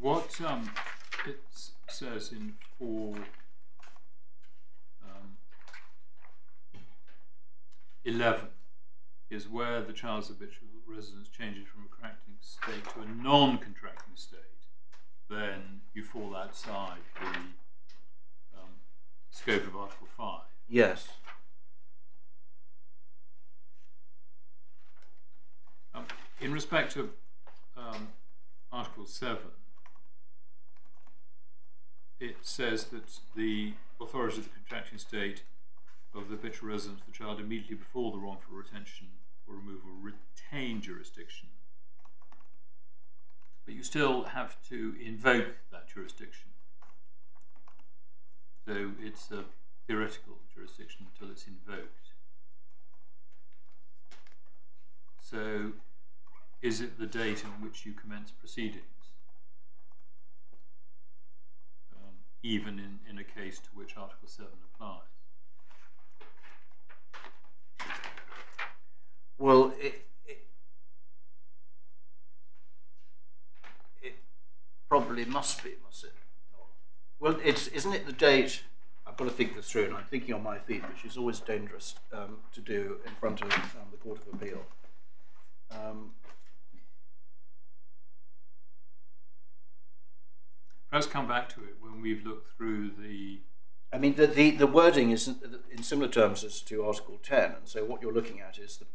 What um, it says in four um, eleven is where the child's habitual residence changes from a contracting state to a non-contracting state, then you fall outside the um, scope of Article Five. Yes. Um, in respect of um, Article 7, it says that the authority of the contracting state of the habitual residence of the child immediately before the wrongful retention or removal retain jurisdiction. But you still have to invoke that jurisdiction. So it's a theoretical jurisdiction until it's invoked. So, is it the date on which you commence proceedings? Um, even in, in a case to which Article 7 applies? Well, it, it, it probably must be, must it? Well, it's isn't it the date? I've got to think this through, and I'm thinking on my feet, which is always dangerous um, to do in front of um, the Court of Appeal. Um, Perhaps come back to it when we've looked through the. I mean, the, the, the wording is in similar terms as to Article 10, and so what you're looking at is the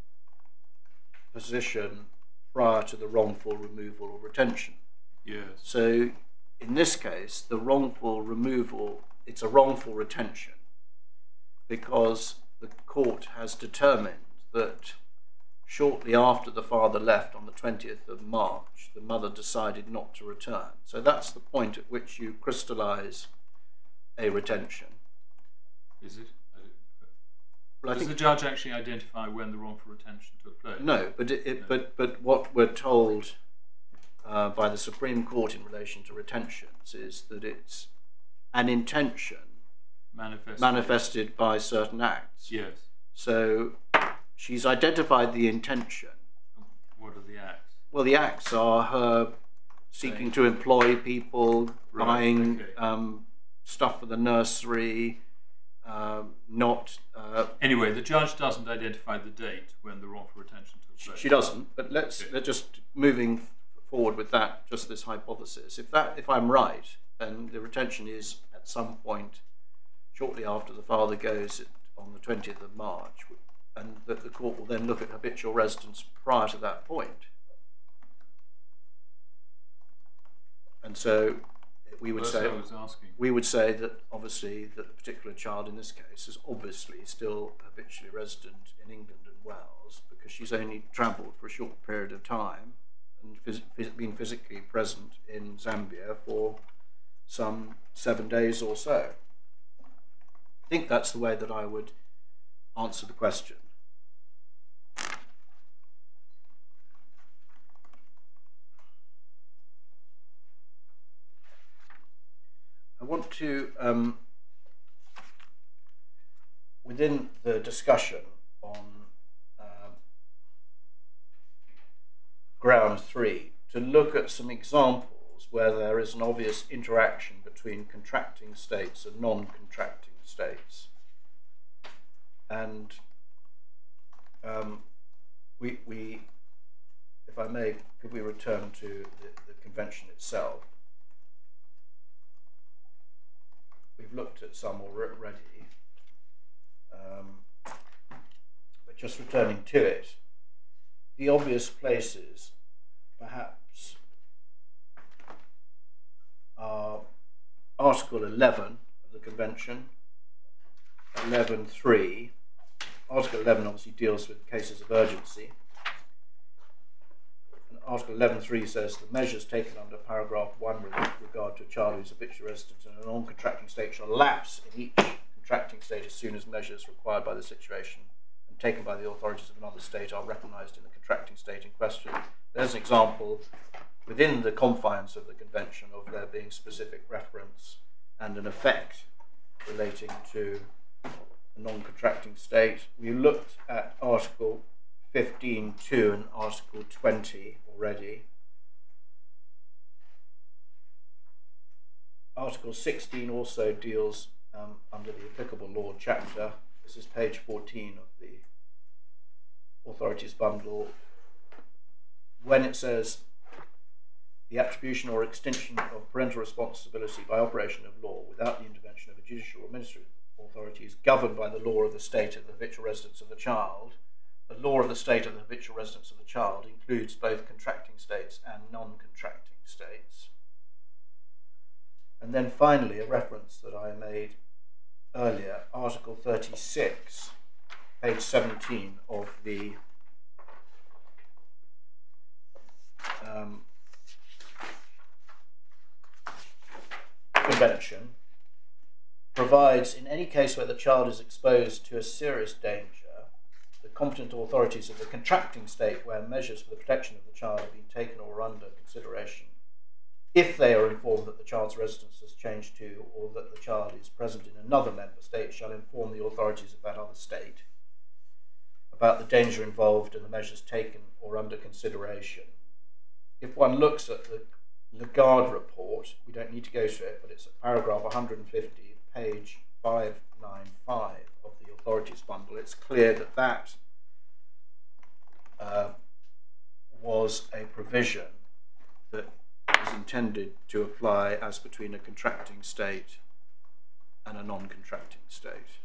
position prior to the wrongful removal or retention. Yes. So in this case, the wrongful removal, it's a wrongful retention because the court has determined that shortly after the father left on the 20th of March, the mother decided not to return. So that's the point at which you crystallize a retention. Is it? Well, Does the judge actually identify when the wrongful retention took place? no, but, it, it, but, but what we're told uh, by the Supreme Court in relation to retentions is that it's an intention Manifest. manifested by certain acts. Yes. So she's identified the intention. What are the acts? Well, the acts are her seeking to employ people, Right, buying okay. um, stuff for the nursery, um, not. Uh, Anyway, the judge doesn't identify the date when the wrongful retention took place. she doesn't. But let's Okay. let's just moving forward with that. Just this hypothesis. If that, if I'm right, then the retention is at some point shortly after the father goes on the 20th of March, and that the court will then look at habitual residence prior to that point. And so we would That's say we would say that obviously that the particular child in this case is obviously still habitually resident in England and Wales because she's only travelled for a short period of time and phys- phys- been physically present in Zambia for some seven days or so. I think that's the way that I would answer the question. I want to, um, within the discussion on um, ground three, to look at some examples where there is an obvious interaction between contracting states and non contracting states. And um, we, we, if I may, could we return to the, the convention itself? We've looked at some already, um, but just returning to it, the obvious places perhaps are Article 11 of the Convention, 11.3. Article 11 obviously deals with cases of urgency. Article 11.3 says the measures taken under paragraph 1 with regard to a child who is a habitual resident in a non-contracting state shall lapse in each contracting state as soon as measures required by the situation and taken by the authorities of another state are recognised in the contracting state in question. There's an example within the confines of the convention of there being specific reference and an effect relating to a non-contracting state. We looked at Article 15.2 and Article 20 already. Article 16 also deals um, under the applicable law chapter. This is page 14 of the authorities bundle. When it says the attribution or extinction of parental responsibility by operation of law without the intervention of a judicial or administrative authority is governed by the law of the state of the habitual residence of the child. The law of the state of the habitual residence of the child includes both contracting states and non contracting states. And then finally, a reference that I made earlier, Article 36, page 17 of the um, Convention, provides in any case where the child is exposed to a serious danger, the competent authorities of the contracting state where measures for the protection of the child have been taken or are under consideration if they are informed that the child's residence has changed to or that the child is present in another member state, shall inform the authorities of that other state about the danger involved and the measures taken or under consideration. If one looks at the Lagarde report, we don't need to go through it, but it's at paragraph 150, page 595 of the authorities bundle, it's clear that that uh, was a provision that was intended to apply as between a contracting state and a non-contracting state.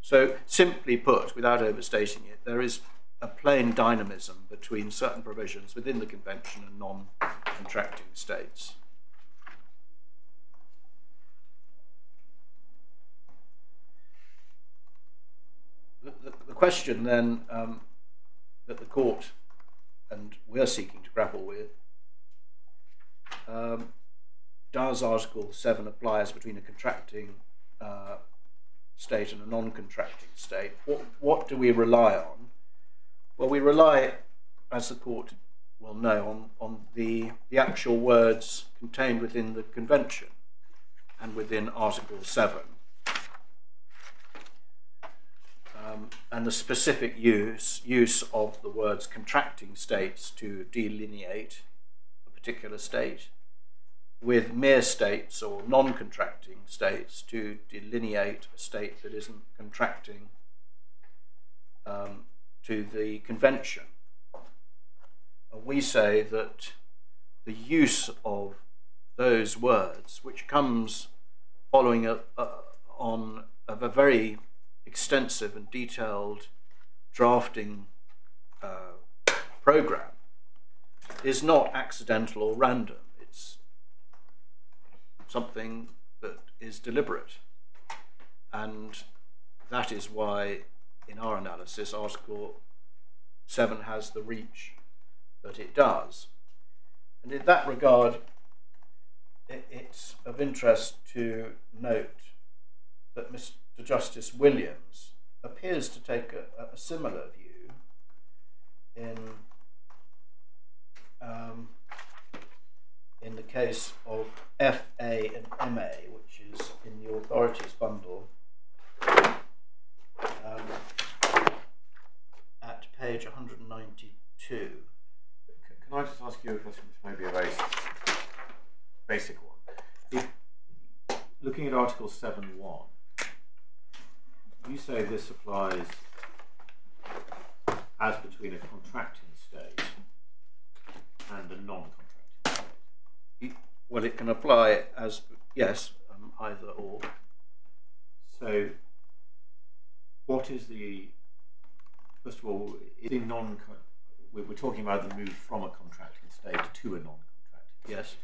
So, simply put, without overstating it, there is a plain dynamism between certain provisions within the convention and non-contracting states. The, the, question then um, that the court and we're seeking to grapple with um, does Article 7 apply as between a contracting uh, state and a non contracting state? What, what do we rely on? Well, we rely, as the court will know, on, on the, the actual words contained within the convention and within Article 7. Um, and the specific use, use of the words contracting states to delineate a particular state, with mere states or non contracting states to delineate a state that isn't contracting um, to the convention. We say that the use of those words, which comes following a, a, on of a very extensive and detailed drafting uh, program is not accidental or random. It's something that is deliberate. And that is why, in our analysis, Article 7 has the reach that it does. And in that regard, it's of interest to note that Mr. Justice Williams appears to take a, a similar view in um, in the case of FA and MA, which is in the authorities bundle, um, at page 192. Can can I just ask you a question, which may be a very basic one? If, looking at Article 7.1, you say this applies as between a contracting state and a non-contracting state. Well, it can apply as, yes, um, either or. So, what is the first of all? Is in non? We're we're talking about the move from a contracting state to a non-contracting. state. Yes.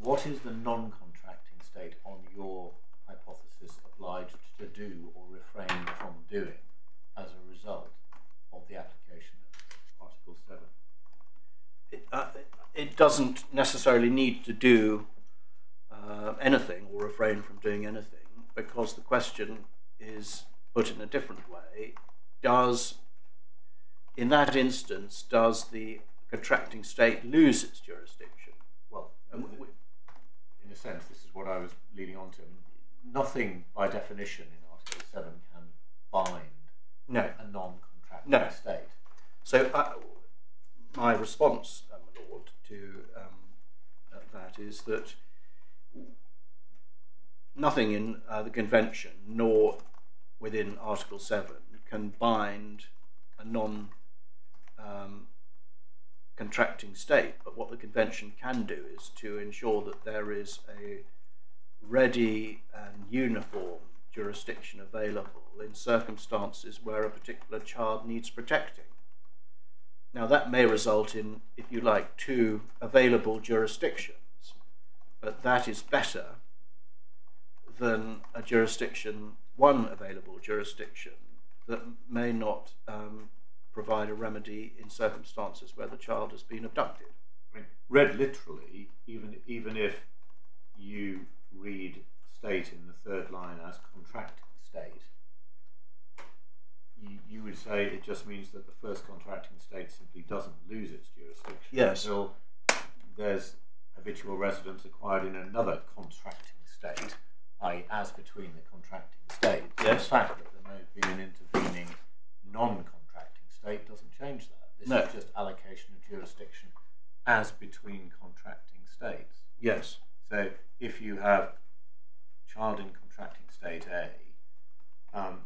What is the non-contracting state on your hypothesis obliged to do or refrain from doing as a result of the application of Article Seven? It, uh, it doesn't necessarily need to do uh, anything or refrain from doing anything because the question is put in a different way. Does, in that instance, does the contracting state lose its jurisdiction? Well, And we- we- in a sense, this is what I was leading on to. Nothing, by definition, in Article Seven can bind no. a non-contracting No. state. So uh, my response, uh, my lord, to um, uh, that is that nothing in uh, the convention nor within Article Seven can bind a non um, contracting state. But what the convention can do is to ensure that there is a ready and uniform jurisdiction available in circumstances where a particular child needs protecting. Now, that may result in, if you like, two available jurisdictions, but that is better than a jurisdiction, one available jurisdiction, that may not um, provide a remedy in circumstances where the child has been abducted. I mean, read literally, even even if you read state in the third line as contracting state, you, you would say it just means that the first contracting state simply doesn't lose its jurisdiction Yes. until there's habitual residence acquired in another contracting state, i.e., as between the contracting states. Yes. The fact that there may have been an intervening non-contracting state doesn't change that. This No. is just allocation of jurisdiction as between contracting states. Yes. So if you have child in contracting state A um,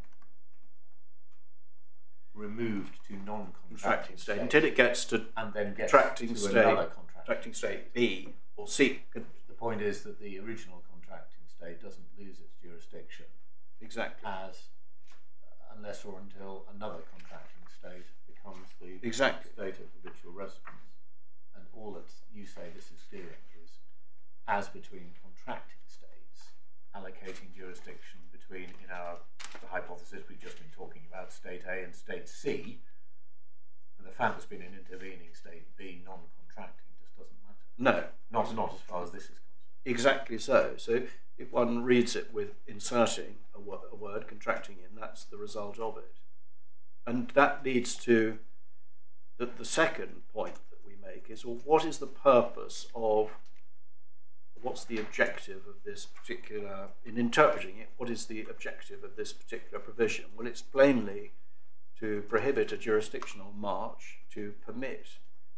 removed to non-contracting state, state until it gets to and then gets contracting to state, another contracting contracting state B or C. The point is that the original contracting state doesn't lose its jurisdiction Exactly. as uh, unless or until another contracting state becomes the Exactly. state of habitual residence. And all that you say this is doing as between contracting states, allocating jurisdiction between, in our the hypothesis we've just been talking about, state A and state C. And the fact there's been an intervening state B non-contracting just doesn't matter. No. Not, not as far as this is concerned. Exactly so. So if one reads it with inserting a, wo- a word, contracting in, that's the result of it. And that leads to the, the second point that we make is well, what is the purpose of, what's the objective of this particular, in interpreting it, what is the objective of this particular provision? Well, it's plainly to prohibit a jurisdictional march, to permit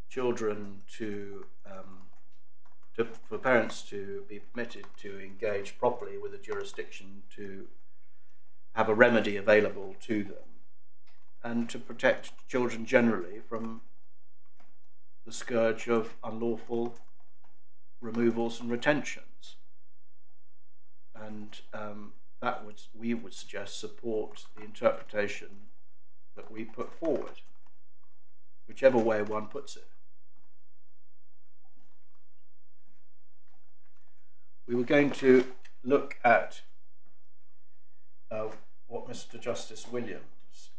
children to um, to, for parents to be permitted to engage properly with a jurisdiction to have a remedy available to them and to protect children generally from the scourge of unlawful removals and retentions. And um, that would, we would suggest, support the interpretation that we put forward, whichever way one puts it. We were going to look at uh, what Mr. Justice Williams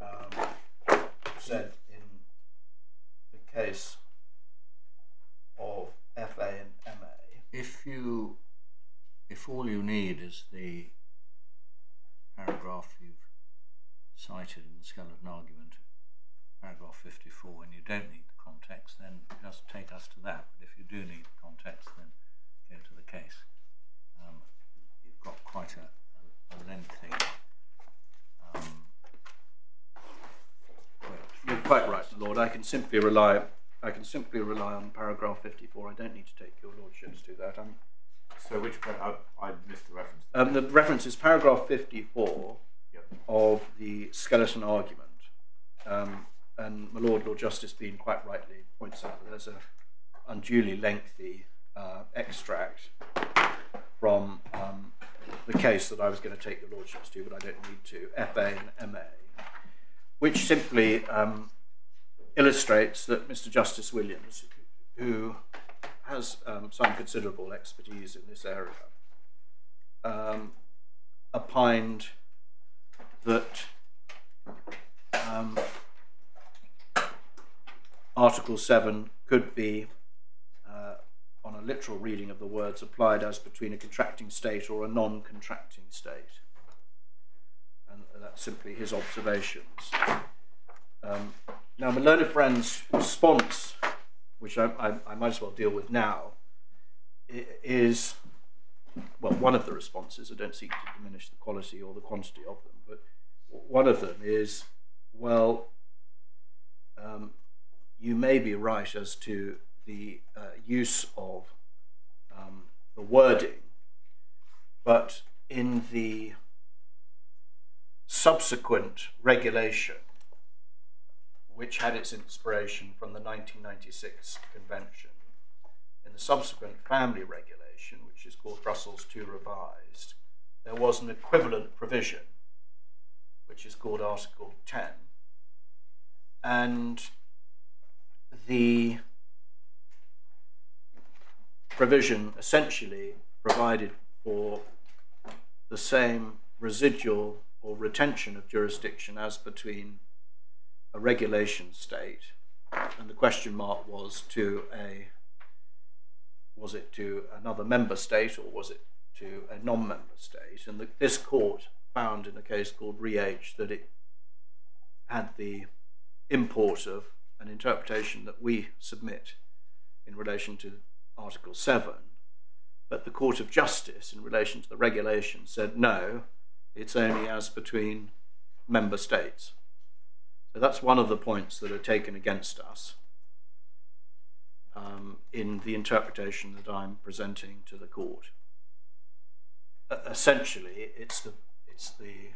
um, said in the case of FA and MA. If you, if all you need is the paragraph you've cited in the skeleton argument, paragraph 54, and you don't need the context, then just take us to that. But if you do need the context, then go to the case. Um, you've got quite a, a, a lengthy. Um, quote You're quite right, my Lord. I can simply rely. I can simply rely on paragraph 54. I don't need to take your lordships to that. I'm, So which I, I missed the reference. um, the reference is paragraph 54 Yep. of the skeleton argument. Um, and my Lord, Lord Justice Bean quite rightly points out that there's a unduly lengthy uh, extract from um, the case that I was going to take your lordships to, but I don't need to, FA and MA, which simply um, illustrates that Mr. Justice Williams, who has um, some considerable expertise in this area, um, opined that um, Article 7 could be, uh, on a literal reading of the words, applied as between a contracting state or a non contracting state. And that's simply his observations. Um, now, my learned friend's response, which I, I, I might as well deal with now, is well, one of the responses, I don't seek to diminish the quality or the quantity of them, but one of them is, well, um, you may be right as to the uh, use of um, the wording, but in the subsequent regulation, which had its inspiration from the 1996 convention, in the subsequent family regulation, which is called Brussels II revised, there was an equivalent provision, which is called Article 10. And the provision essentially provided for the same residual or retention of jurisdiction as between a regulation state, and the question mark was to a was it to another member state or was it to a non-member state? And the, this court found in a case called Re-H that it had the import of an interpretation that we submit in relation to Article 7, but the Court of Justice in relation to the regulation said no, it's only as between member states. That's one of the points that are taken against us um, in the interpretation that I'm presenting to the court. Uh, essentially, it's the it's the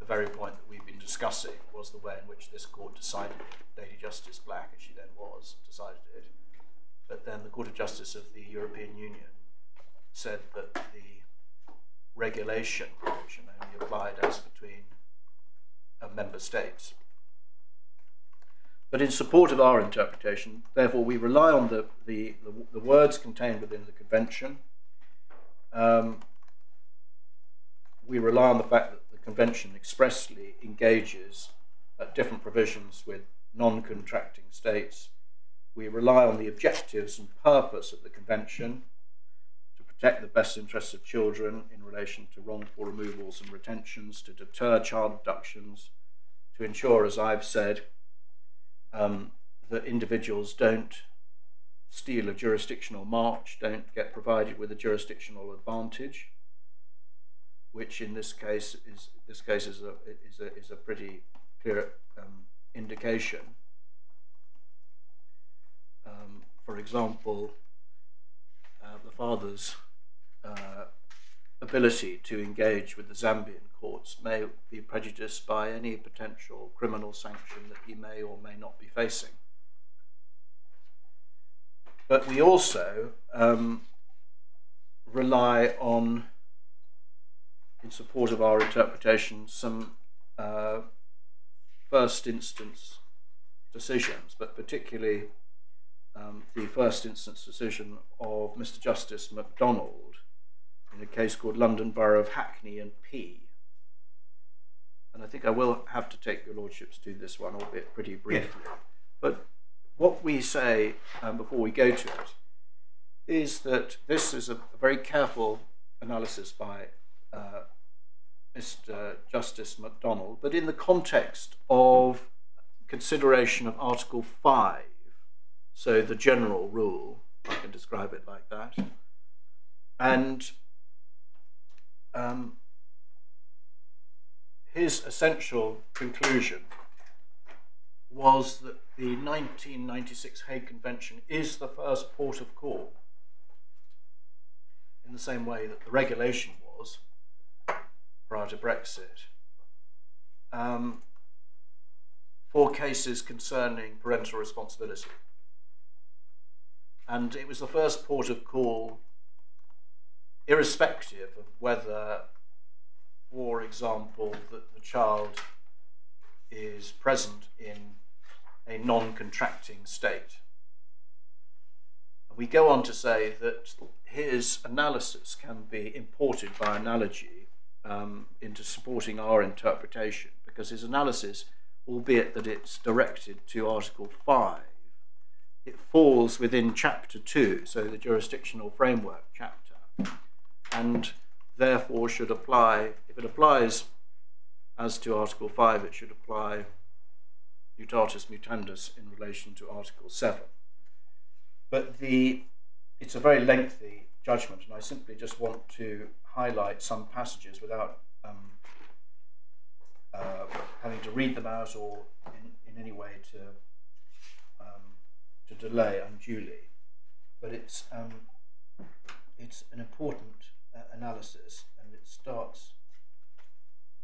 the very point that we've been discussing was the way in which this court decided it. Lady Justice Black, as she then was, decided it. But then the Court of Justice of the European Union said that the regulation provision only applied as between uh, member states. But in support of our interpretation, therefore, we rely on the, the, the, the words contained within the convention. Um, we rely on the fact that the convention expressly engages at different provisions with non contracting states. We rely on the objectives and purpose of the convention to protect the best interests of children in relation to wrongful removals and retentions, to deter child abductions, to ensure, as I've said, um, that individuals don't steal a jurisdictional march, don't get provided with a jurisdictional advantage, which in this case is this case is a is a is a pretty clear um, indication. Um, for example, uh, the father's uh, ability to engage with the Zambian courts may be prejudiced by any potential criminal sanction that he may or may not be facing. But we also um, rely on in support of our interpretation, some uh, first instance decisions, but particularly um, the first instance decision of Mr. Justice MacDonald in a case called London Borough of Hackney and P. And I think I will have to take your lordships to this one, albeit pretty briefly. But what we say um, before we go to it is that this is a, a very careful analysis by uh, Mr. Justice MacDonald, but in the context of consideration of Article 5, so the general rule, I can describe it like that, and um, his essential conclusion was that the 1996 Hague Convention is the first port of call, in the same way that the regulation was prior to Brexit, um, for cases concerning parental responsibility. And it was the first port of call, irrespective of whether, for example, that the child is present in a non contracting state. We go on to say that his analysis can be imported by analogy um, into supporting our interpretation because his analysis, albeit that it's directed to Article 5, it falls within Chapter 2, so the jurisdictional framework chapter, and therefore should apply, if it applies as to Article 5, it should apply mutatis mutandis in relation to Article 7. But the, it's a very lengthy judgment, and I simply just want to highlight some passages without um, uh, having to read them out or in, in any way to, um, to delay unduly. But it's, um, it's an important uh, analysis, and it starts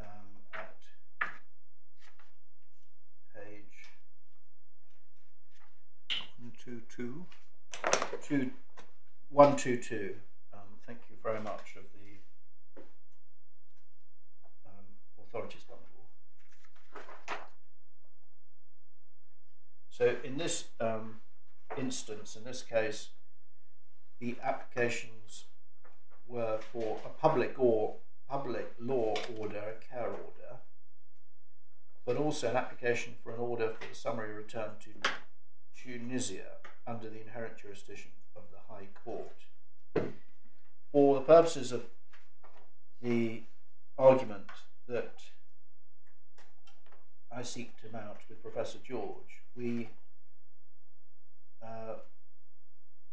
um, at page One, two, two. two, one, two, two. Um, thank you very much of the um, authorities bundle. So in this um, instance, in this case, the applications were for a public or public law order, a care order, but also an application for an order for the summary return to Tunisia under the inherent jurisdiction of the High Court. For the purposes of the argument that I seek to mount with Professor George, we uh,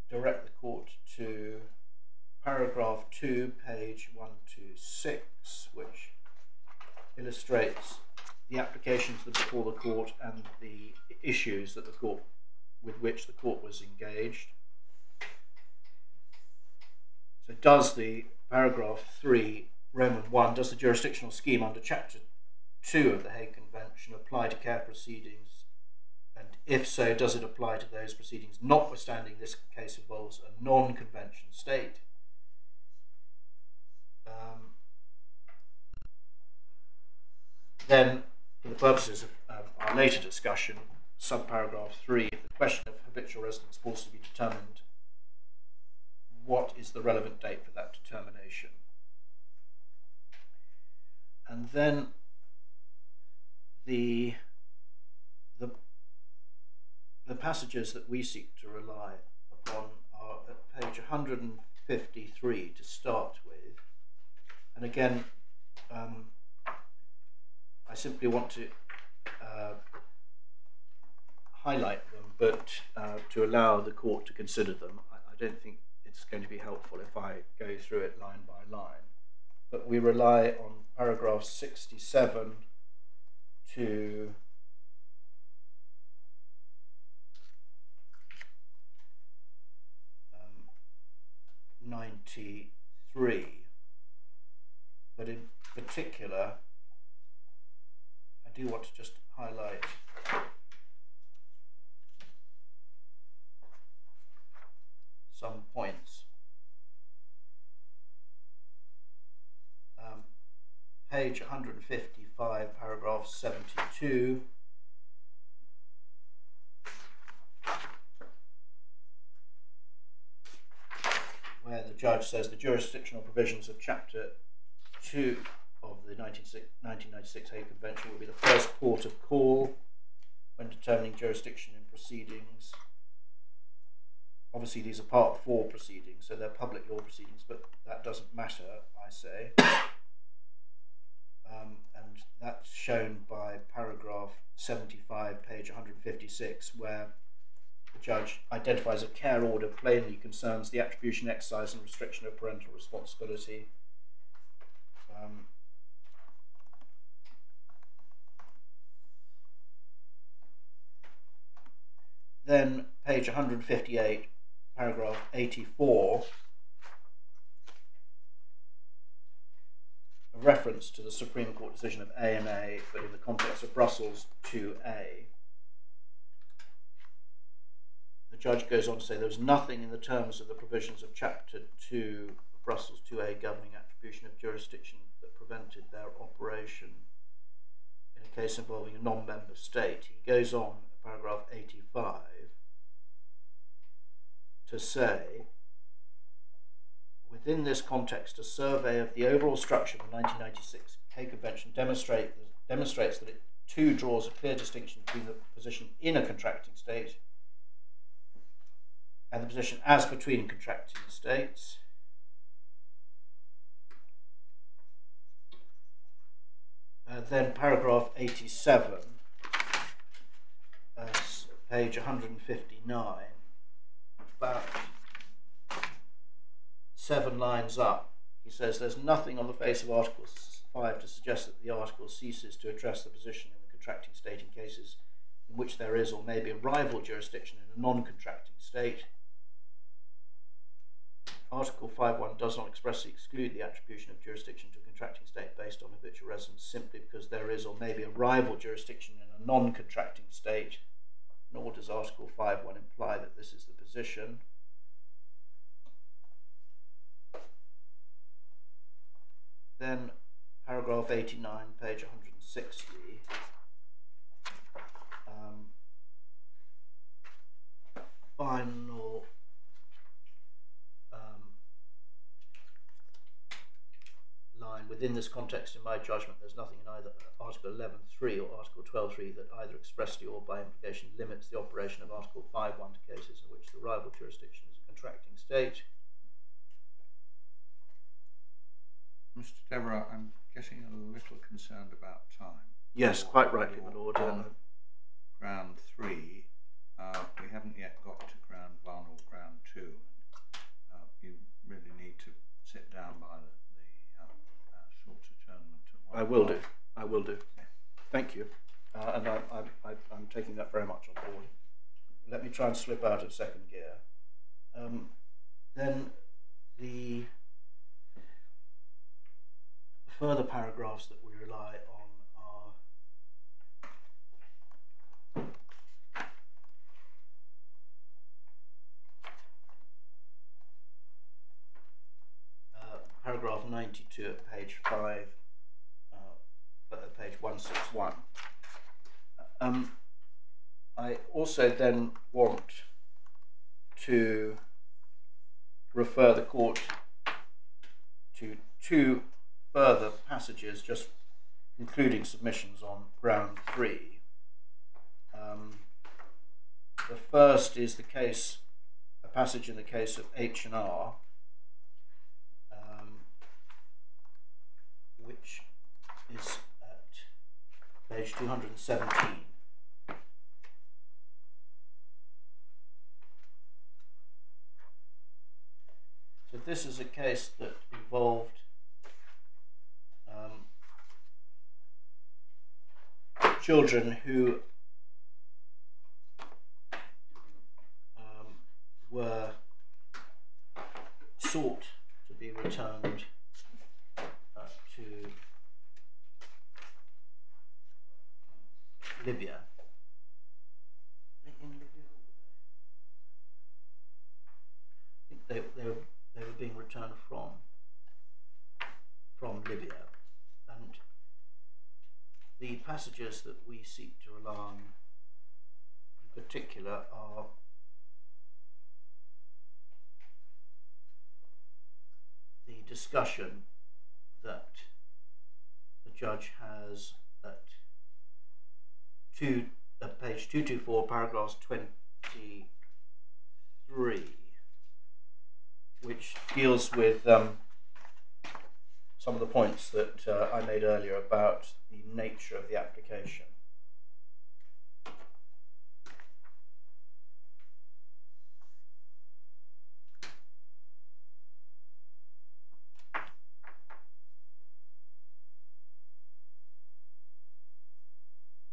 direct the court to paragraph 2, page 126, which illustrates the applications that before the court and the issues that the court with which the court was engaged. So, does the paragraph 3, Roman 1, does the jurisdictional scheme under chapter 2 of the Hague Convention apply to care proceedings? And if so, does it apply to those proceedings, notwithstanding this case involves a non convention state? Um, then, for the purposes of um, our later discussion, subparagraph 3, the question of habitual residence force to be determined, what is the relevant date for that determination? And then the, the, the passages that we seek to rely upon are at page 153 to start. And again, um, I simply want to uh, highlight them, but uh, to allow the court to consider them. I, I, don't think it's going to be helpful if I go through it line by line. But we rely on paragraph 67 to um, 93. But in particular, I do want to just highlight some points. Um, page 155, paragraph 72. Where the judge says the jurisdictional provisions of chapter 2 of the 1996 1996 Hague Convention will be the first port of call when determining jurisdiction in proceedings. Obviously, these are part four proceedings, so they're public law proceedings, but that doesn't matter, I say. Um, and that's shown by paragraph 75, page 156, where the judge identifies a care order plainly concerns the attribution, exercise, and restriction of parental responsibility. Um, then, page 158, paragraph 84, a reference to the Supreme Court decision of ANA, but in the context of Brussels 2A. The judge goes on to say there was nothing in the terms of the provisions of Chapter 2 of Brussels 2A governing attribution of jurisdiction that prevented their operation in a case involving a non member state. He goes on, paragraph 85, to say within this context, a survey of the overall structure of the 1996 Hague Convention demonstrate, demonstrates that it too draws a clear distinction between the position in a contracting state and the position as between contracting states. Uh, then paragraph 87, uh, page 159, about seven lines up, he says there's nothing on the face of Article 5 to suggest that the article ceases to address the position in the contracting state in cases in which there is or may be a rival jurisdiction in a non contracting state. Article 5.1 does not expressly exclude the attribution of jurisdiction to contracting state based on habitual residence simply because there is or may be a rival jurisdiction in a non contracting state, nor does Article 5.1 imply that this is the position. Then, paragraph 89, page 160. Um, final 9 within this context in my judgment there's nothing in either article 11.3 or article 12.3 that either expressly or by implication limits the operation of article 5.1 to cases in which the rival jurisdiction is a contracting state. Mr Deborah I'm getting a little concerned about time. Yes or, quite rightly my lord. On ground 3 uh, we haven't yet got to ground 1 or ground 2 and uh, you really need to sit down by the I will do. I will do. Thank you. Uh, and I, I, I, I'm taking that very much on board. Let me try and slip out of second gear. Um, then the further paragraphs that we rely on are uh, paragraph 92 at page 5 uh, at page 161. Um, I also then want to refer the court to two further passages, just including submissions on ground three. Um, the first is the case, a passage in the case of H and R, um, which is page 217. So this is a case that involved um, children who um, were sought to be returned uh, to Libya. In Libya, I think they, they, were, they were being returned from from Libya, and the passages that we seek to rely on in particular are the discussion that the judge has at two, at page 224, paragraphs 23, which deals with um, some of the points that uh, I made earlier about the nature of the application.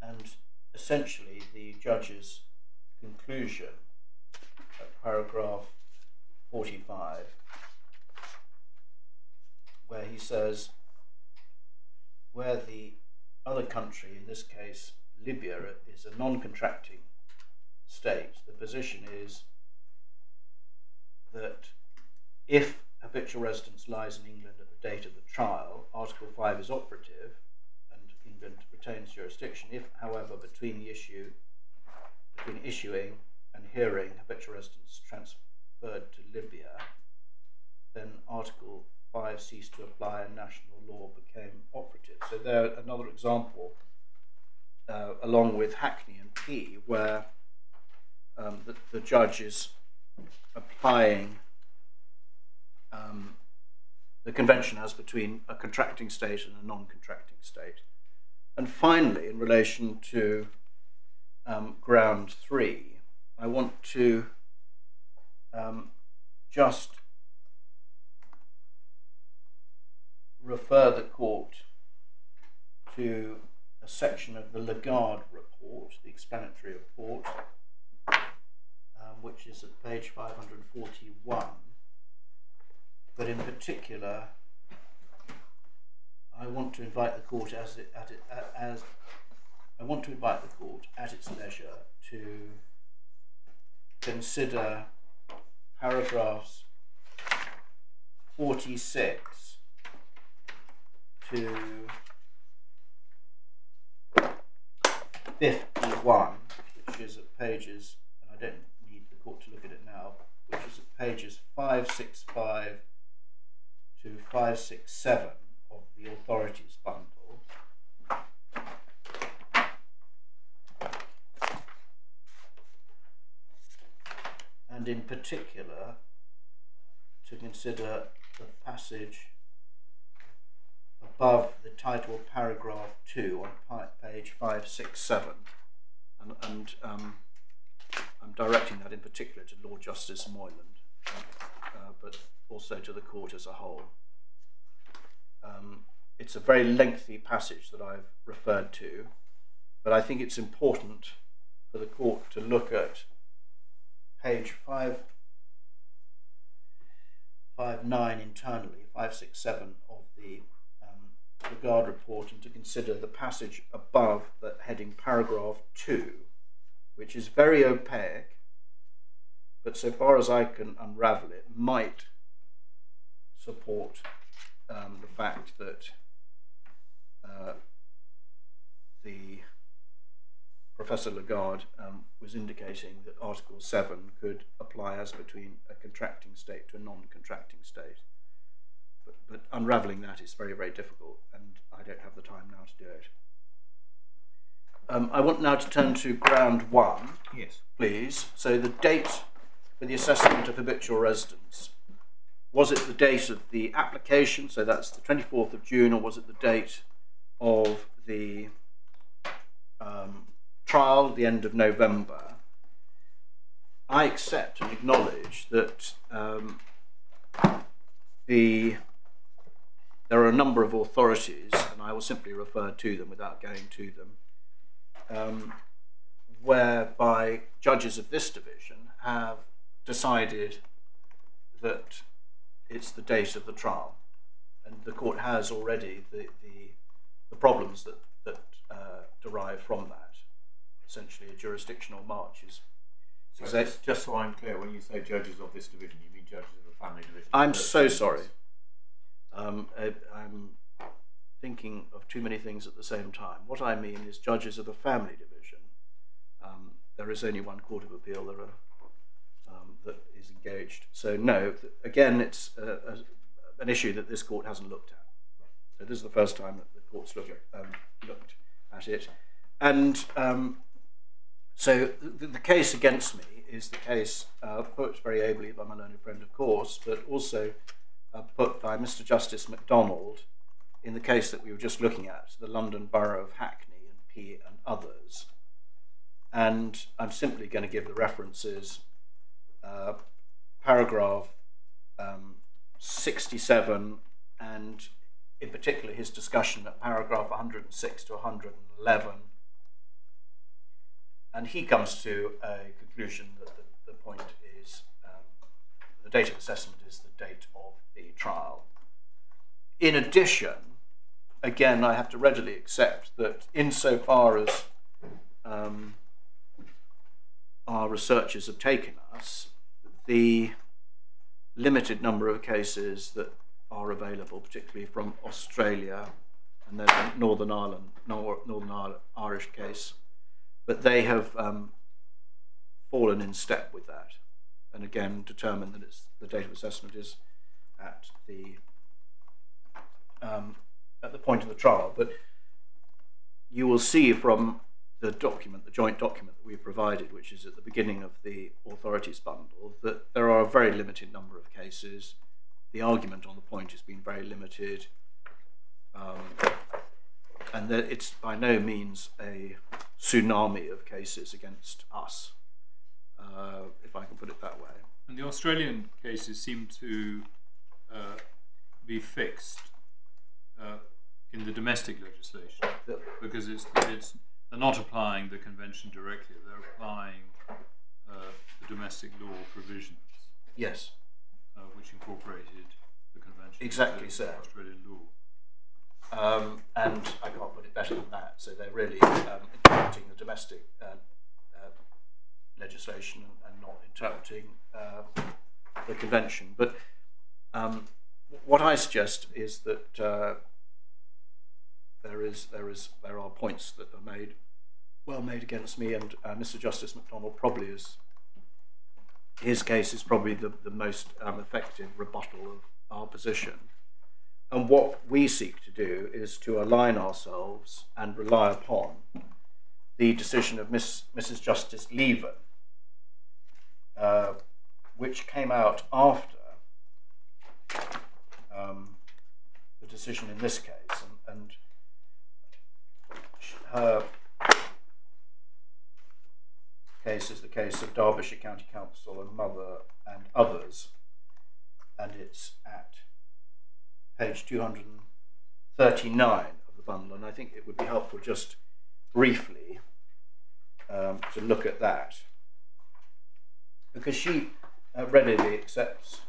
And essentially, the judge's conclusion at paragraph 45 where he says, where the other country, in this case Libya, is a non contracting state, the position is that if habitual residence lies in England at the date of the trial, Article 5 is operative and retains jurisdiction. If, however, between the issue, between issuing and hearing habitual residence transferred to Libya, then Article 5 ceased to apply and national law became operative. So there another example, uh, along with Hackney and P, where um, the, the judge is applying um, the convention as between a contracting state and a non-contracting state. And finally, in relation to um, ground three, I want to um, just refer the court to a section of the Lagarde report, the explanatory report, um, which is at page 541. But in particular, I want to invite the court as it, at it, as I want to invite the court at its leisure to consider paragraphs 46 to 51, which is at pages, and I don't need the court to look at it now, which is at pages 565 to 567 of the authorities bundle. And in particular, to consider the passage above the title paragraph 2 on page 567. And, and um, I'm directing that in particular to Lord Justice Moylan, uh, but also to the court as a whole. Um, it's a very lengthy passage that I've referred to, but I think it's important for the court to look at page 5, 5 9 internally, 567 of the Lagarde report and to consider the passage above the heading paragraph 2, which is very opaque, but so far as I can unravel it, might support um, the fact that uh, the Professor Lagarde um, was indicating that Article 7 could apply as between a contracting state to a non contracting state but, but unraveling that is very, very difficult, and I don't have the time now to do it. Um, I want now to turn to ground one, Yes. please. So the date for the assessment of habitual residence. Was it the date of the application, so that's the 24th of June, or was it the date of the um, trial, the end of November? I accept and acknowledge that um, the there are a number of authorities, and I will simply refer to them without going to them, um, whereby judges of this division have decided that it's the date of the trial. And the court has already the, the, the problems that, that uh, derive from that. Essentially, a jurisdictional march is. So just, just so I'm clear, when you say judges of this division, you mean judges of the family division? I'm so judges. sorry. Um, I, I'm thinking of too many things at the same time. What I mean is judges of the family division. Um, there is only one court of appeal there are, that is engaged. So no, again, it's a, a, an issue that this court hasn't looked at. So this is the first time that the court's look um, looked at it. And um, so the, the case against me is the case uh, put very ably by my learned friend, of course, but also uh, put by Mr. Justice MacDonald in the case that we were just looking at, the London Borough of Hackney and P and others. And I'm simply going to give the references. Uh, paragraph um, 67 and in particular his discussion at paragraph 106 to 111 and he comes to a conclusion that the, the point is um, the date of assessment is the date of the trial. In addition, again, I have to readily accept that insofar as um, our researchers have taken us, the limited number of cases that are available, particularly from Australia, and a Northern Ireland, Northern Irish case but they have um, fallen in step with that, and again determined that it's the date of assessment is at the um, at the point of the trial. But you will see from the document, the joint document that we provided, which is at the beginning of the authorities bundle, that there are a very limited number of cases. The argument on the point has been very limited. Um, and that it's by no means a tsunami of cases against us, uh, if I can put it that way. And the Australian cases seem to uh, be fixed uh, in the domestic legislation because it's, it's they're not applying the convention directly; they're applying uh, the domestic law provisions. Yes. Uh, which incorporated the convention. Exactly so. Australian law. Um, and I can't put it better than that. So they're really um, interpreting the domestic uh, uh, legislation and, and, not interpreting uh, the convention. But um, what I suggest is that uh, there is there is there are points that are made well made against me, and uh, Mr. Justice MacDonald probably is his case is probably the, the most um, effective rebuttal of our position. And what we seek to do is to align ourselves and rely upon the decision of Miss, Mrs. Justice Lieven, uh, which came out after um, the decision in this case. And, and her case is the case of Derbyshire County Council and Mother and others, and it's at page 239 of the bundle, and I think it would be helpful just briefly um, to look at that. Because she uh, readily accepts,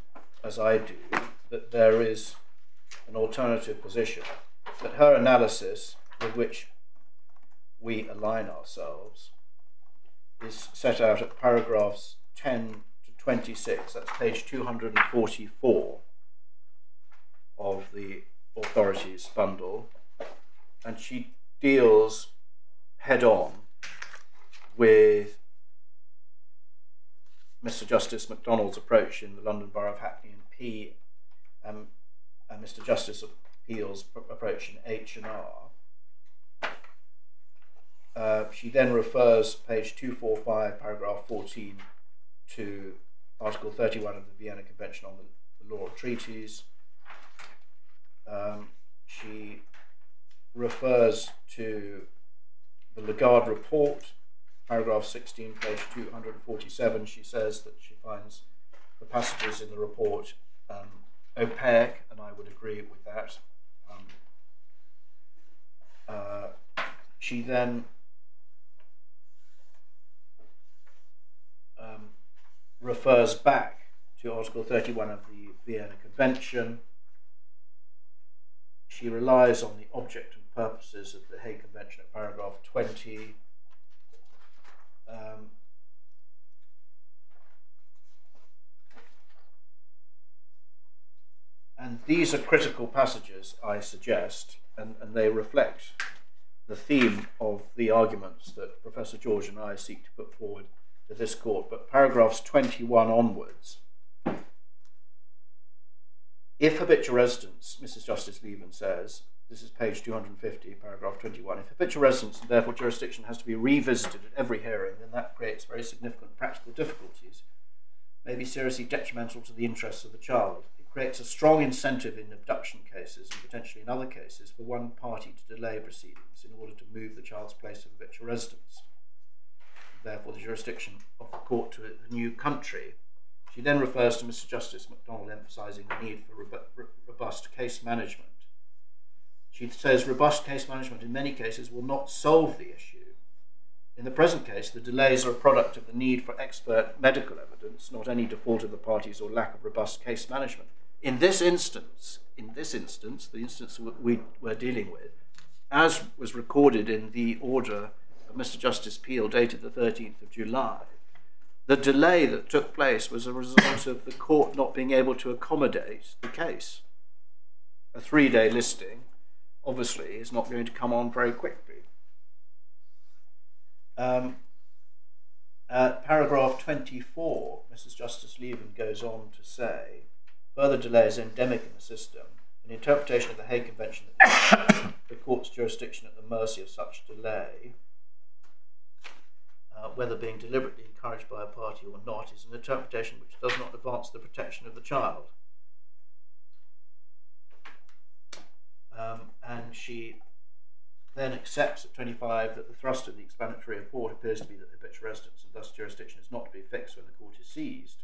as I do, that there is an alternative position, that her analysis with which we align ourselves is set out at paragraphs 10 to 26, that's page 244 of the authorities bundle, and she deals head on with Mr. Justice MacDonald's approach in the London Borough of Hackney and P, um, and Mr. Justice Peel's approach in H and R. Uh, she then refers page 245, paragraph 14, to Article 31 of the Vienna Convention on the, the Law of Treaties, um, she refers to the Lagarde report, paragraph 16, page 247. She says that she finds the passages in the report um, opaque, and I would agree with that. Um, uh, she then um, refers back to Article 31 of the Vienna Convention she relies on the object and purposes of the Hague Convention at paragraph 20. Um, and these are critical passages, I suggest, and, and they reflect the theme of the arguments that Professor George and I seek to put forward this court. But paragraphs 21 onwards, if habitual residence, Mrs. Justice Lieven says, this is page 250, paragraph 21, if habitual residence and therefore jurisdiction has to be revisited at every hearing, then that creates very significant practical difficulties, may be seriously detrimental to the interests of the child. It creates a strong incentive in abduction cases and potentially in other cases for one party to delay proceedings in order to move the child's place of habitual residence. Therefore, the jurisdiction of the court to the new country she then refers to Mr. Justice MacDonald emphasising the need for robust case management. She says robust case management in many cases will not solve the issue. In the present case, the delays are a product of the need for expert medical evidence, not any default of the parties or lack of robust case management. In this instance, in this instance, the instance we were dealing with, as was recorded in the order Mr. Justice Peel dated the 13th of July, the delay that took place was a result of the court not being able to accommodate the case. A three day listing, obviously, is not going to come on very quickly. Um, uh, paragraph 24, Mrs. Justice Lieven goes on to say further delay is endemic in the system. An interpretation of the Hague Convention that the court's jurisdiction at the mercy of such delay uh, whether being deliberately encouraged by a party or not, is an interpretation which does not advance the protection of the child. Um, and she then accepts at 25 that the thrust of the explanatory report appears to be that habitual residence and thus jurisdiction is not to be fixed when the court is seized.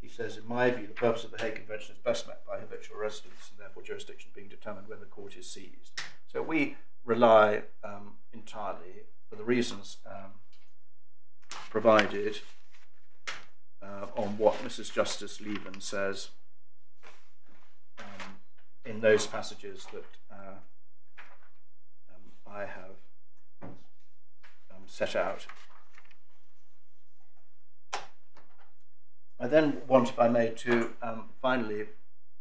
She says, in my view, the purpose of the Hague Convention is best met by habitual residence and therefore jurisdiction being determined when the court is seized. So we rely um, entirely for the reasons um, provided uh, on what Mrs. Justice Lieven says um, in those passages that uh, um, I have um, set out. I then want, if I may, to um, finally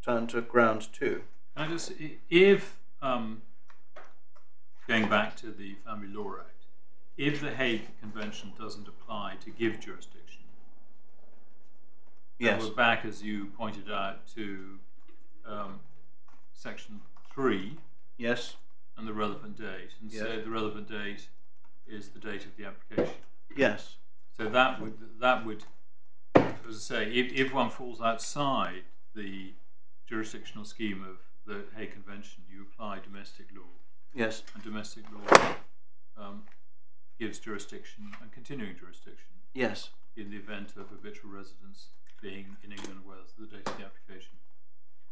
turn to ground two. Can I just, if um, going back to the Family Law Act, if the Hague Convention doesn't apply to give jurisdiction, yes. we're back, as you pointed out, to um, section three. Yes. And the relevant date, and yes. so the relevant date is the date of the application. Yes. So that would that would, as I say, if, if one falls outside the jurisdictional scheme of the Hague Convention, you apply domestic law. Yes. And domestic law um, gives jurisdiction and continuing jurisdiction. Yes. In the event of habitual residence being in England or Wales at the date of the application.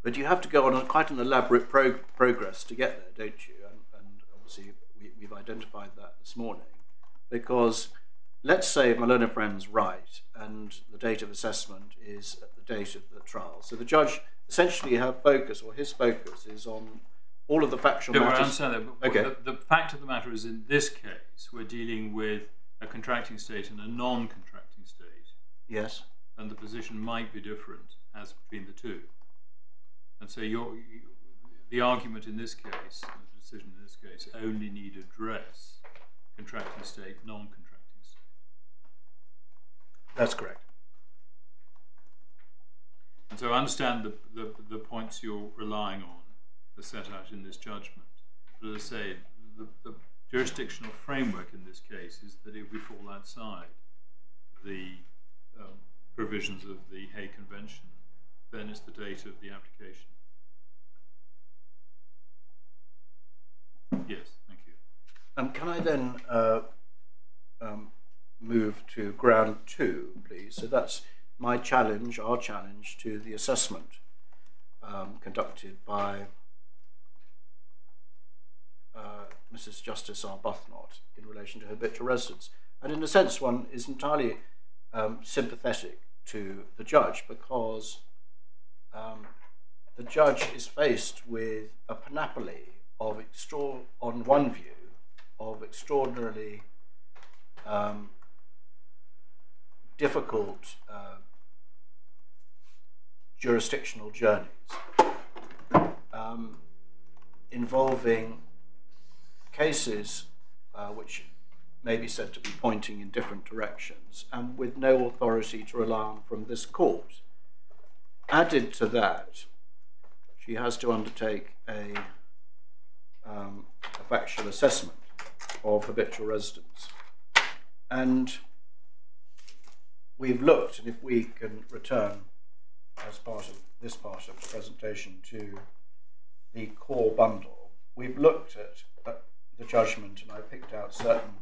But you have to go on a, quite an elaborate prog progress to get there, don't you? And, and obviously, we, we've identified that this morning. Because let's say my learned friend's right, and the date of assessment is at the date of the trial. So the judge essentially her focus, or his focus, is on all of the factual no, matters. I understand that, but okay. the, the, fact of the matter is, in this case, we're dealing with a contracting state and a non-contracting state. Yes. And the position might be different as between the two. And so you, the argument in this case, the decision in this case, only need address contracting state, non-contracting state. That's correct. And so I understand the, the, the points you're relying on are set out in this judgment. But as I say, the, the jurisdictional framework in this case is that if we fall outside the um, provisions of the Hague Convention, then it's the date of the application. Yes, thank you. Um, can I then uh, um, move to ground two, please? So that's my challenge, our challenge to the assessment um, conducted by uh, Mrs. Justice Arbuthnot in relation to habitual residence. And in a sense, one is entirely um, sympathetic to the judge because um, the judge is faced with a panoply of, on one view, of extraordinarily um, difficult uh, jurisdictional journeys. Um, involving cases uh, which may be said to be pointing in different directions and with no authority to rely on from this court. Added to that, she has to undertake a, um, a factual assessment of habitual residence. And we've looked, and if we can return as part of this part of the presentation to the core bundle, we've looked at, at the judgment and I picked out certain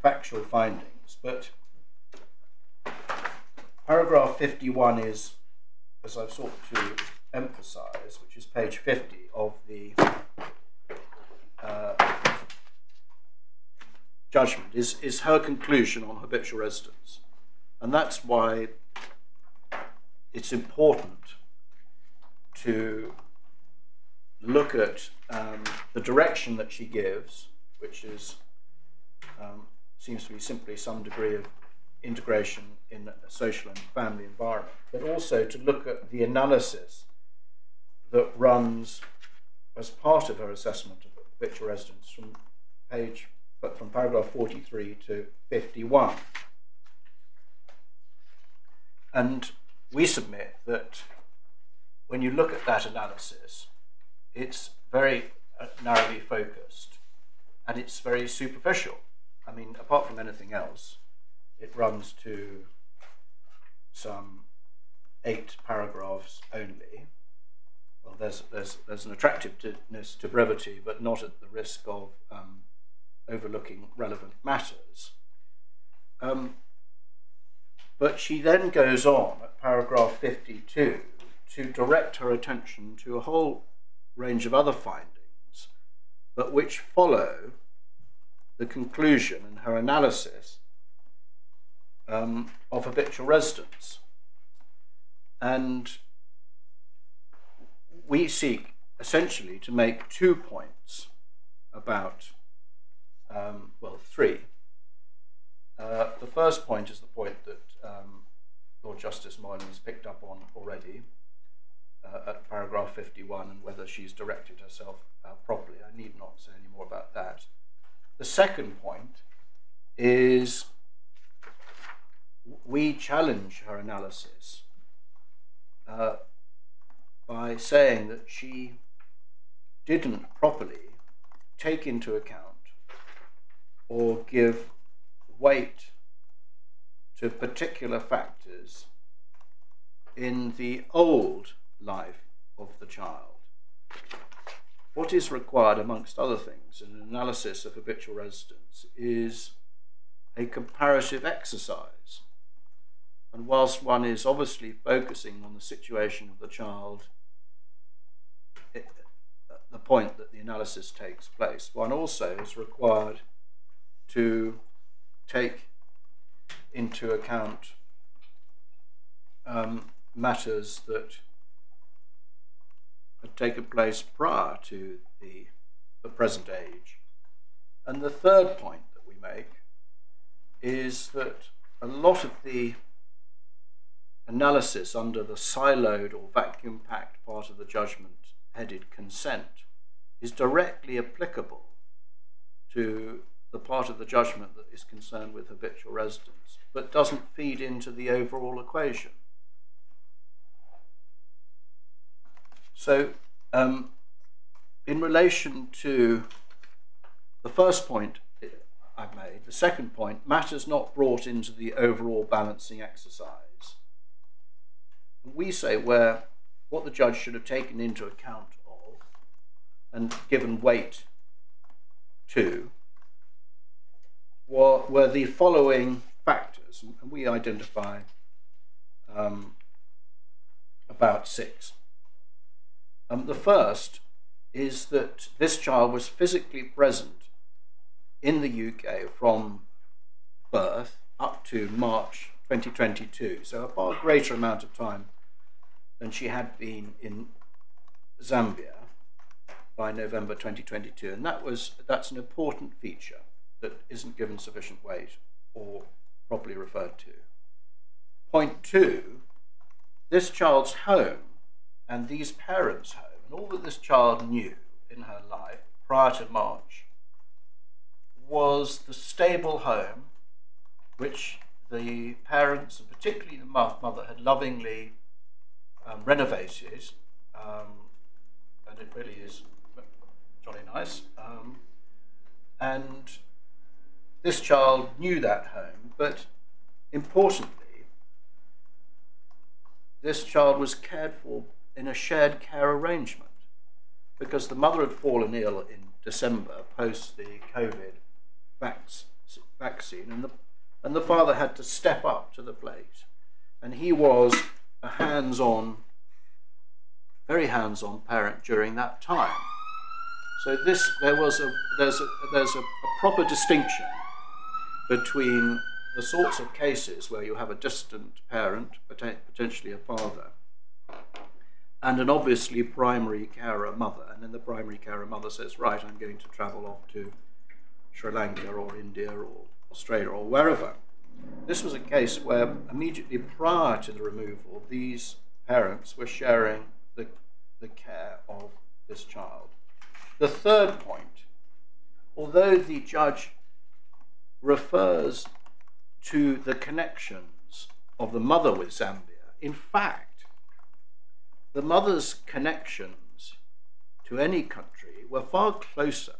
factual findings, but paragraph 51 is, as I've sought to emphasize, which is page 50 of the uh, judgment, is, is her conclusion on habitual residence. And that's why it's important to look at um, the direction that she gives, which is um, seems to be simply some degree of integration in a social and family environment, but also to look at the analysis that runs as part of her assessment of habitual residence from page but from paragraph 43 to 51. And we submit that when you look at that analysis, it's very uh, narrowly focused and it's very superficial. I mean, apart from anything else, it runs to some eight paragraphs only. Well, there's, there's, there's an attractiveness to brevity, but not at the risk of um, overlooking relevant matters. Um, but she then goes on at paragraph 52 to direct her attention to a whole range of other findings, but which follow the conclusion and her analysis um, of habitual residence. And we seek essentially to make two points about, um, well, three. Uh, the first point is the point that um, Lord Justice Moylan has picked up on already at paragraph 51 and whether she's directed herself uh, properly. I need not say any more about that. The second point is we challenge her analysis uh, by saying that she didn't properly take into account or give weight to particular factors in the old life of the child. What is required, amongst other things, in an analysis of habitual residence is a comparative exercise. And whilst one is obviously focusing on the situation of the child at the point that the analysis takes place, one also is required to take into account um, matters that had taken place prior to the, the present age. And the third point that we make is that a lot of the analysis under the siloed or vacuum packed part of the judgment headed consent is directly applicable to the part of the judgment that is concerned with habitual residence, but doesn't feed into the overall equation. So, um, in relation to the first point I've made, the second point, matters not brought into the overall balancing exercise. We say where what the judge should have taken into account of and given weight to were, were the following factors, and we identify um, about six. Um, the first is that this child was physically present in the UK from birth up to March 2022, so a far greater amount of time than she had been in Zambia by November 2022, and that was that's an important feature that isn't given sufficient weight or properly referred to. Point two, this child's home and these parents' home, and all that this child knew in her life prior to March was the stable home which the parents, and particularly the mother, had lovingly um, renovated, um, and it really is jolly nice. Um, and this child knew that home, but importantly, this child was cared for in a shared care arrangement because the mother had fallen ill in December post the COVID vaccine, and the, and the father had to step up to the plate. And he was a hands on, very hands on parent during that time. So this there was a there's a there's a, a proper distinction between the sorts of cases where you have a distant parent, potentially a father, and an obviously primary carer mother, and then the primary carer mother says, Right, I'm going to travel off to Sri Lanka or India or Australia or wherever. This was a case where immediately prior to the removal, these parents were sharing the, the care of this child. The third point, although the judge refers to the connections of the mother with Zambia. In fact, the mother's connections to any country were far closer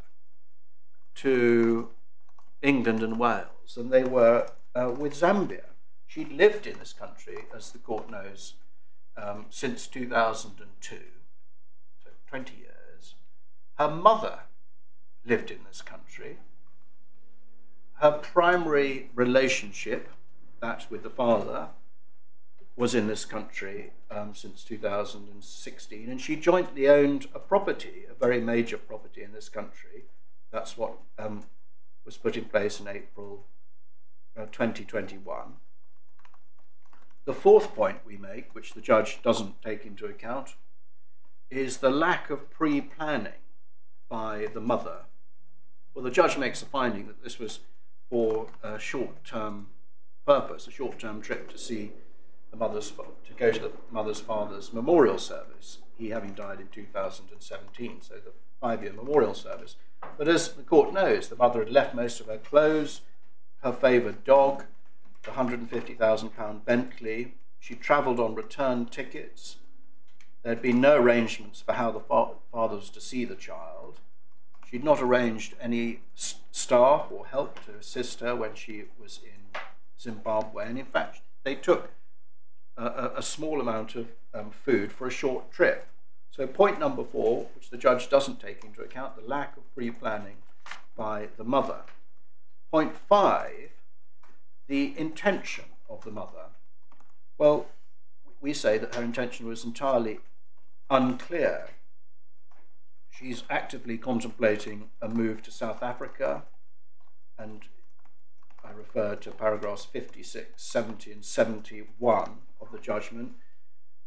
to England and Wales than they were uh, with Zambia. She'd lived in this country, as the court knows, um, since 2002, so 20 years. Her mother lived in this country her primary relationship, that's with the father, was in this country um, since 2016, and she jointly owned a property, a very major property in this country. That's what um, was put in place in April uh, 2021. The fourth point we make, which the judge doesn't take into account, is the lack of pre planning by the mother. Well, the judge makes a finding that this was for a short-term purpose, a short-term trip to see the mother's to go to the mother's father's memorial service. He having died in 2017, so the five-year memorial service. But as the court knows, the mother had left most of her clothes, her favoured dog, the 150,000 pound Bentley. She travelled on return tickets. There had been no arrangements for how the fa- father was to see the child. She'd not arranged any staff or help to assist her when she was in Zimbabwe, and in fact, they took a, a small amount of um, food for a short trip. So, point number four, which the judge doesn't take into account, the lack of pre planning by the mother. Point five, the intention of the mother. Well, we say that her intention was entirely unclear She's actively contemplating a move to South Africa, and I refer to paragraphs 56, 70, and 71 of the judgment.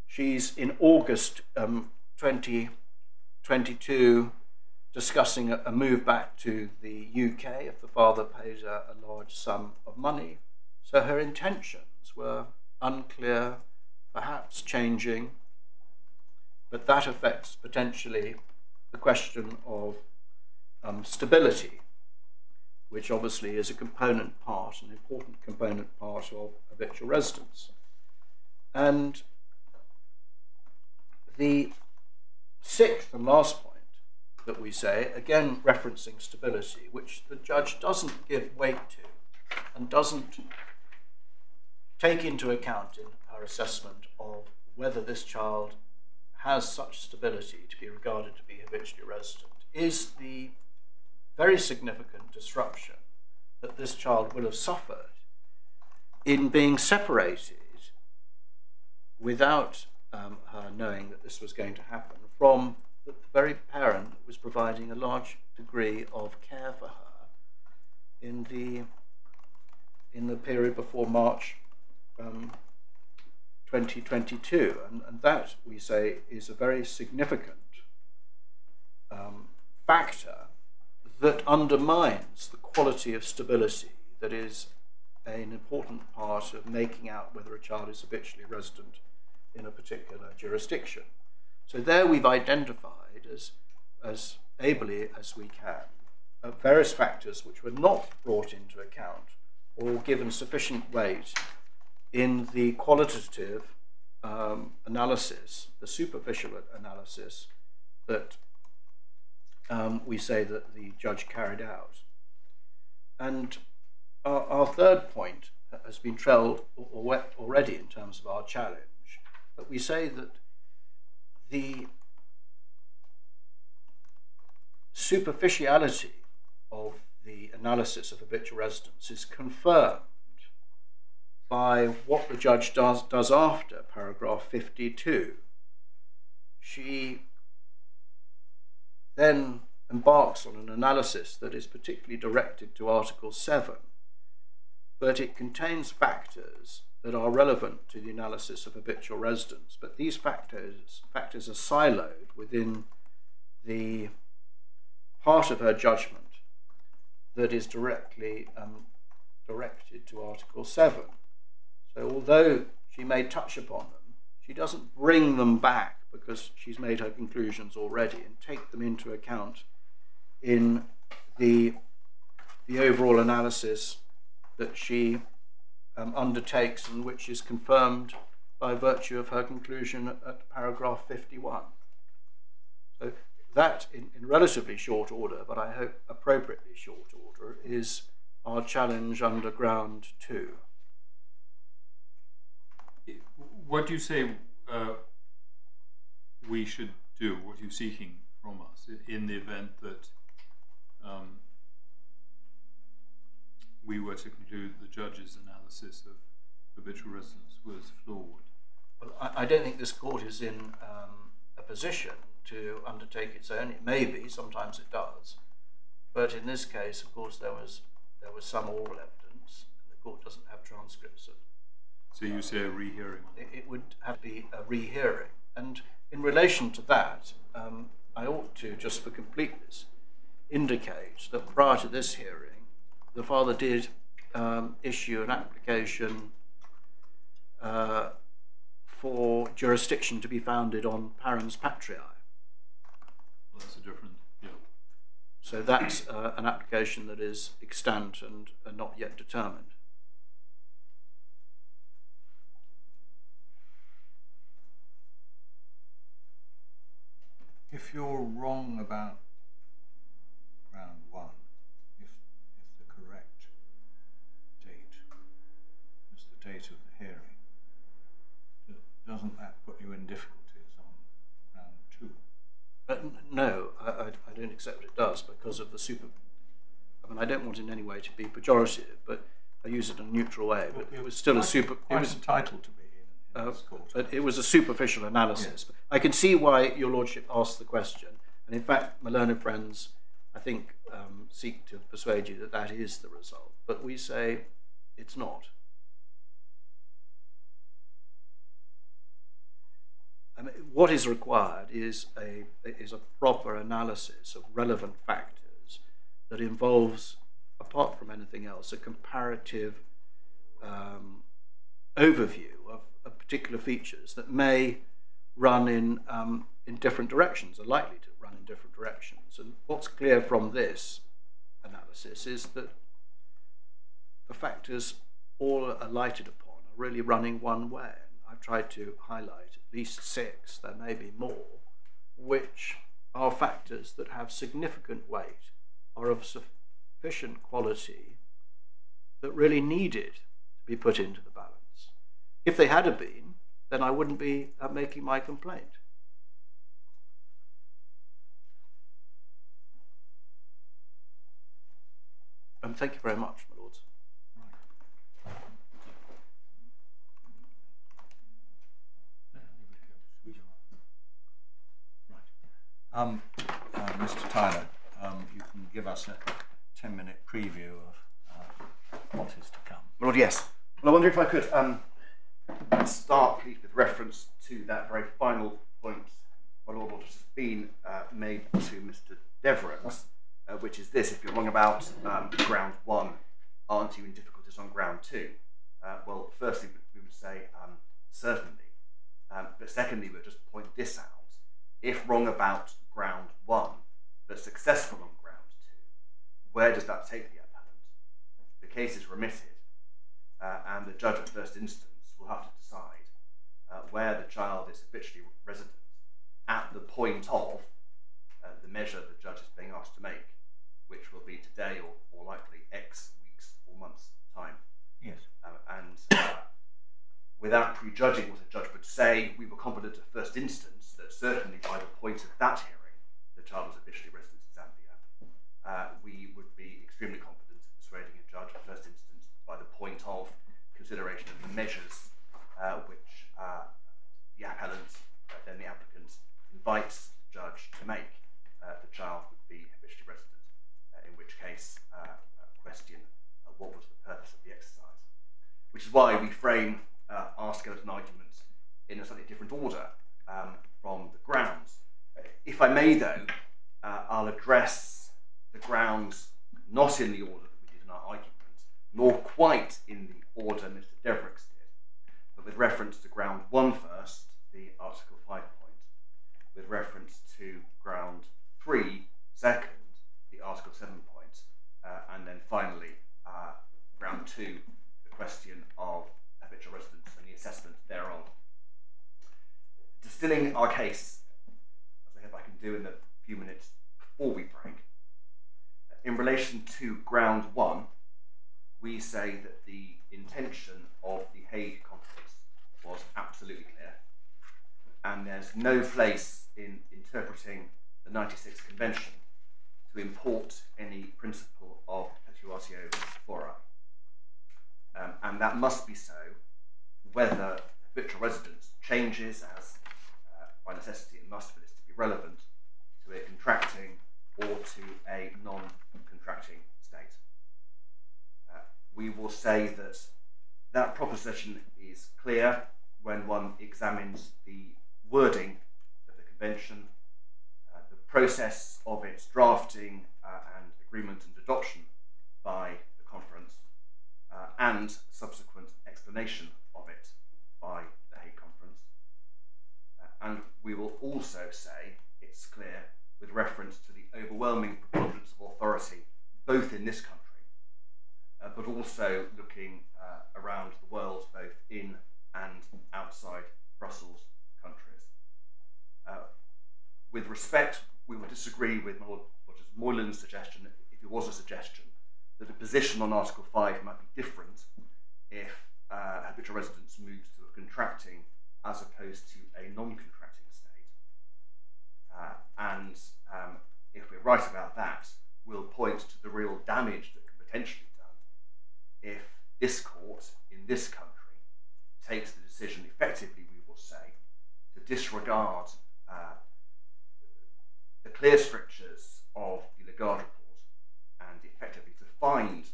She's in August um, 2022 discussing a, a, move back to the UK if the father pays a, a large sum of money. So her intentions were unclear, perhaps changing, but that affects potentially the question of um, stability, which obviously is a component part, an important component part of habitual residence. And the sixth and last point that we say, again referencing stability, which the judge doesn't give weight to and doesn't take into account in her assessment of whether this child has such stability to be regarded to be habitually resident is the very significant disruption that this child will have suffered in being separated without um, her knowing that this was going to happen from the very parent that was providing a large degree of care for her in the in the period before March um, 2022. And, and that, we say, is a very significant um, factor that undermines the quality of stability that is an important part of making out whether a child is habitually resident in a particular jurisdiction. So there we've identified as, as ably as we can uh, various factors which were not brought into account or given sufficient weight in the qualitative um, analysis, the superficial analysis that um, we say that the judge carried out. And our, our third point has been trailed already in terms of our challenge, but we say that the superficiality of the analysis of habitual residence is confirmed by what the judge does, does after paragraph 52. She then embarks on an analysis that is particularly directed to Article 7, but it contains factors that are relevant to the analysis of habitual residence. But these factors, factors are siloed within the part of her judgment that is directly um, directed to Article 7. So although she may touch upon them, she doesn't bring them back because she's made her conclusions already and take them into account in the, the overall analysis that she um, undertakes and which is confirmed by virtue of her conclusion at, paragraph 51. So that, in, in relatively short order, but I hope appropriately short order, is our challenge under ground two. What do you say uh, we should do? What are you seeking from us in the event that um, we were to conclude the judge's analysis of habitual residence was flawed? Well, I, I don't think this court is in um, a position to undertake its own. It may be, sometimes it does, but in this case, of course, there was there was some oral evidence, and the court doesn't have transcripts of. So you say a rehearing? It, it would have to be a rehearing, and in relation to that, um, I ought to, just for completeness, indicate that prior to this hearing, the father did um, issue an application uh, for jurisdiction to be founded on parens patriae. Well, that's a different, yeah. So that's uh, an application that is extant and uh, not yet determined. If you're wrong about round one, if, if the correct date is the date of the hearing, doesn't that put you in difficulties on round two? Uh, no, I, I, I, don't accept it does because of the super. I mean, I don't want in any way to be pejorative, but I use it in a neutral way. But it was still a super. Quite it was entitled to be in, in uh, court. but it was a superficial analysis. Yes. I can see why your lordship asked the question, and in fact, my learned friends, I think, um, seek to persuade you that that is the result. But we say it's not. I mean, what is required is a, is a proper analysis of relevant factors that involves, apart from anything else, a comparative um, overview of, of, particular features that may run in, um, in different directions, are likely to run in different directions. And what's clear from this analysis is that the factors all alighted upon are really running one way. Tried to highlight at least six, there may be more, which are factors that have significant weight, are of sufficient quality that really needed to be put into the balance. If they had been, then I wouldn't be uh, making my complaint. And thank you very much, my lords. Um, uh, Mr. Tyler, um, you can give us a 10 minute preview of uh, what is to come. Lord, yes. Well, I wonder if I could um, start, please, with reference to that very final point my Lord what has been uh, made to Mr. Devereux, uh, which is this if you're wrong about um, ground one, aren't you in difficulties on ground two? Uh, well, firstly, we would say um, certainly. Um, but secondly, we would just point this out if wrong about ground one, but successful on ground two, where does that take the appellant? The case is remitted, uh, and the judge at first instance will have to decide uh, where the child is habitually resident at the point of uh, the measure the judge is being asked to make, which will be today or more likely X weeks or months' time. Yes. Um, and uh, without prejudging what a judge would say, we were confident at first instance that certainly by the point of that hearing, the child was officially resident in Zambia. Uh, we would be extremely confident in persuading a judge at first instance by the point of consideration of the measures uh, which uh, the appellant, uh, then the applicant, invites the judge to make. Uh, the child would be habitually resident, uh, in which case question what was the purpose of the exercise which is why we frame our skeleton arguments in a slightly different order um, from the grounds. If I may, though, uh, I'll address the grounds not in the order that we did in our argument, nor quite in the order Mr. Devereux did, but with reference to ground one first, the Article 5 point, with reference to ground three second, the Article 7 point, uh, and then finally, uh, ground two, the question of habitual residence and the assessment thereof. Distilling our case, as I hope I can do in the few minutes before we break, in relation to ground one, we say that the intention of the Hague Conference was absolutely clear, and there's no place in interpreting the 96 Convention to import any principle of perpetuatio fori. Um, and that must be so whether habitual residence changes as uh, by necessity it must for this to be relevant to a contracting or to a non-contracting state. Uh, we will say that that proposition is clear when one examines the wording of the convention, uh, the process of its drafting uh, and agreement and adoption by the conference, uh, and subsequent explanation of it by the Hague Conference. Uh, and we will also say it's clear with reference to the overwhelming preponderance of authority, both in this country, uh, but also looking uh, around the world, both in and outside Brussels countries. Uh, with respect, we would disagree with Rogers Moylan's suggestion, if it was a suggestion, that a position on Article 5 might be different if uh, habitual residence moves to a contracting as opposed to a non-contracting and um, if we're right about that, we'll point to the real damage that can potentially be done if this court in this country takes the decision, effectively, we will say, to disregard uh, the clear strictures of the Lagarde report and effectively to find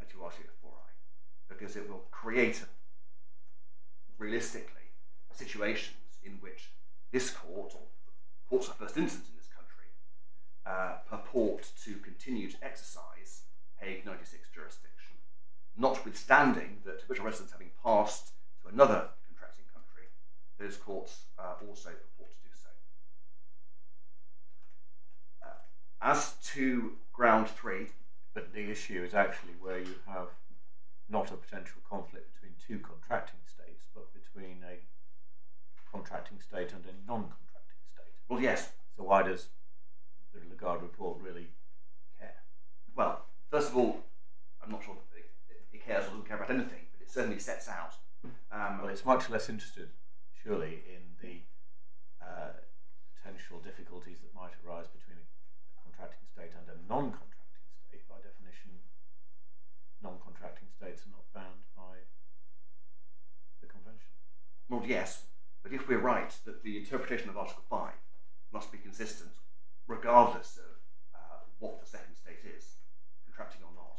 perpetuatio fori because it will create realistically situations in which this court courts of first instance in this country uh, purport to continue to exercise Hague 96 jurisdiction, notwithstanding that habitual residence having passed to another contracting country, those courts uh, also purport to do so. Uh, as to ground three, But the issue is actually where you have not a potential conflict between two contracting states, but between a contracting state and a non-contracting. Well, yes, So why does the Lagarde report really care? well, first of all, I'm not sure it, it cares or doesn't care about anything, but it certainly sets out. Um, Well, it's much less interested, surely, in the uh, potential difficulties that might arise between a, a contracting state and a non-contracting state. By definition, non-contracting states are not bound by the convention. Well, yes, but if we're right that the interpretation of Article 5 must be consistent regardless of uh, what the second state is, contracting or not,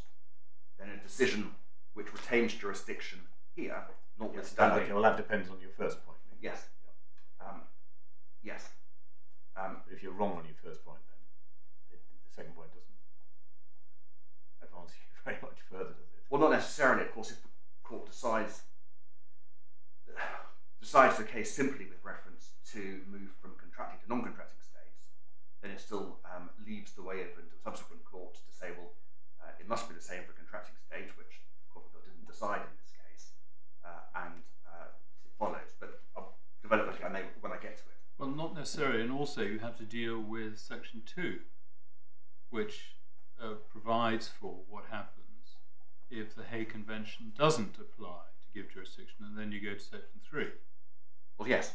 then a decision which retains jurisdiction here, notwithstanding. Okay, well, that depends on your first point. Yes. Um, yes. Um, But if you're wrong on your first point, then the, the second point doesn't advance you very much further, does it? well, not necessarily, of course, if the court decides decides the case simply with reference to move non-contracting states, then it still um, leaves the way open to a subsequent court to say, well, uh, it must be the same for a contracting state, which the Court of Appeal didn't decide in this case, uh, and uh, it follows. But I'll develop that I may when I get to it. Well, not necessarily, and also you have to deal with Section 2, which uh, provides for what happens if the Hague Convention doesn't apply to give jurisdiction, and then you go to Section 3. Well, yes,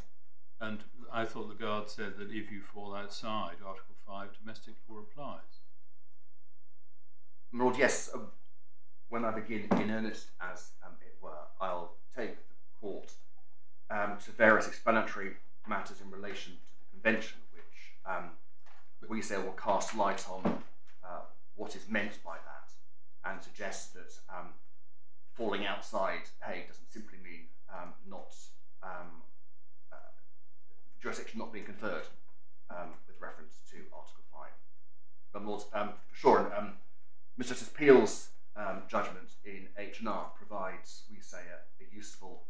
and I thought Lagarde said that if you fall outside Article 5, domestic law applies. Lord, yes. Um, when I begin in earnest, as um, it were, I'll take the court um, to various explanatory matters in relation to the convention, which um, we say will cast light on uh, what is meant by that and suggest that um, falling outside Hague doesn't simply mean um, not jurisdiction not being conferred um, with reference to Article 5. But Lord, um, for sure, um, Mr. Justice Peel's um, judgment in H&R provides, we say, a, a useful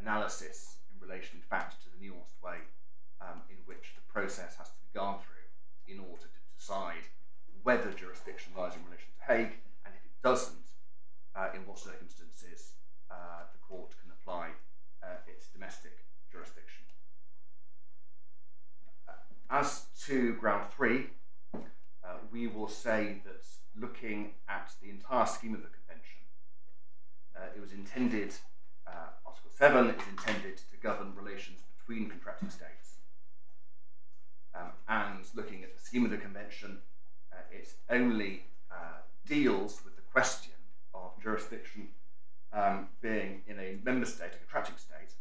analysis in relation, in fact, to the nuanced way um, in which the process has to be gone through in order to decide whether jurisdiction lies in relation to Hague, and if it doesn't, uh, in what circumstances uh, the court can apply uh, its domestic jurisdiction. Uh, as to ground three, uh, we will say that looking at the entire scheme of the convention, uh, it was intended, Article 7 is intended to govern relations between contracting states. Um, and looking at the scheme of the convention, uh, it only uh, deals with the question of jurisdiction um, being in a member state, a contracting state,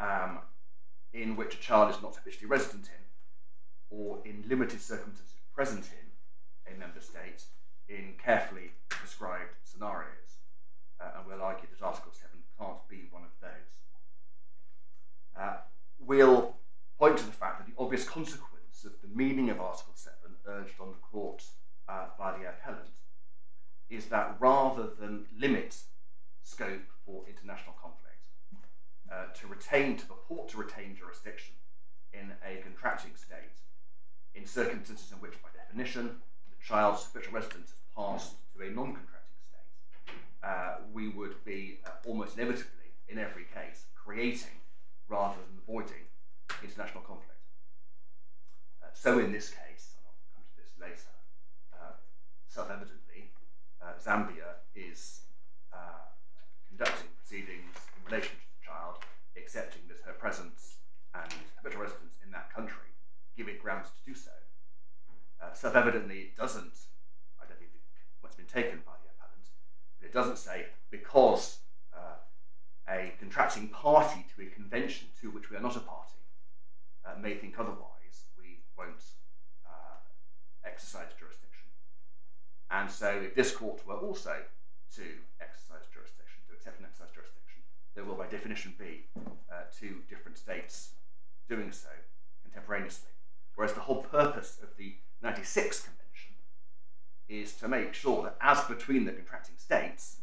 um, in which a child is not habitually resident in, or in limited circumstances present in a member state in carefully prescribed scenarios. Uh, and we'll argue that Article 7 can't be one of those. Uh, we'll point to the fact that the obvious consequence of the meaning of Article 7 urged on the court uh, by the appellant is that rather than limit scope for international conflict, uh, to retain, to purport to retain jurisdiction in a contracting state in circumstances in which, by definition, the child's habitual residence has passed to a non-contracting state, uh, we would be uh, almost inevitably, in every case, creating rather than avoiding international conflict. Uh, so in this case, and I'll come to this later, uh, self-evidently, uh, Zambia is uh, conducting proceedings in relation to the child, accepting that her presence and habitual residence in that country give it grounds to do so. Uh, self-evidently, it doesn't, I don't think what's been taken by the appellant, but it doesn't say because a contracting party to a convention to which we are not a party uh, may think otherwise, we won't uh, exercise jurisdiction. And so, if this court were also to exercise jurisdiction, to accept and exercise jurisdiction, there will by definition be uh, two different states doing so contemporaneously. Whereas the whole purpose of the 96 Convention is to make sure that as between the contracting states,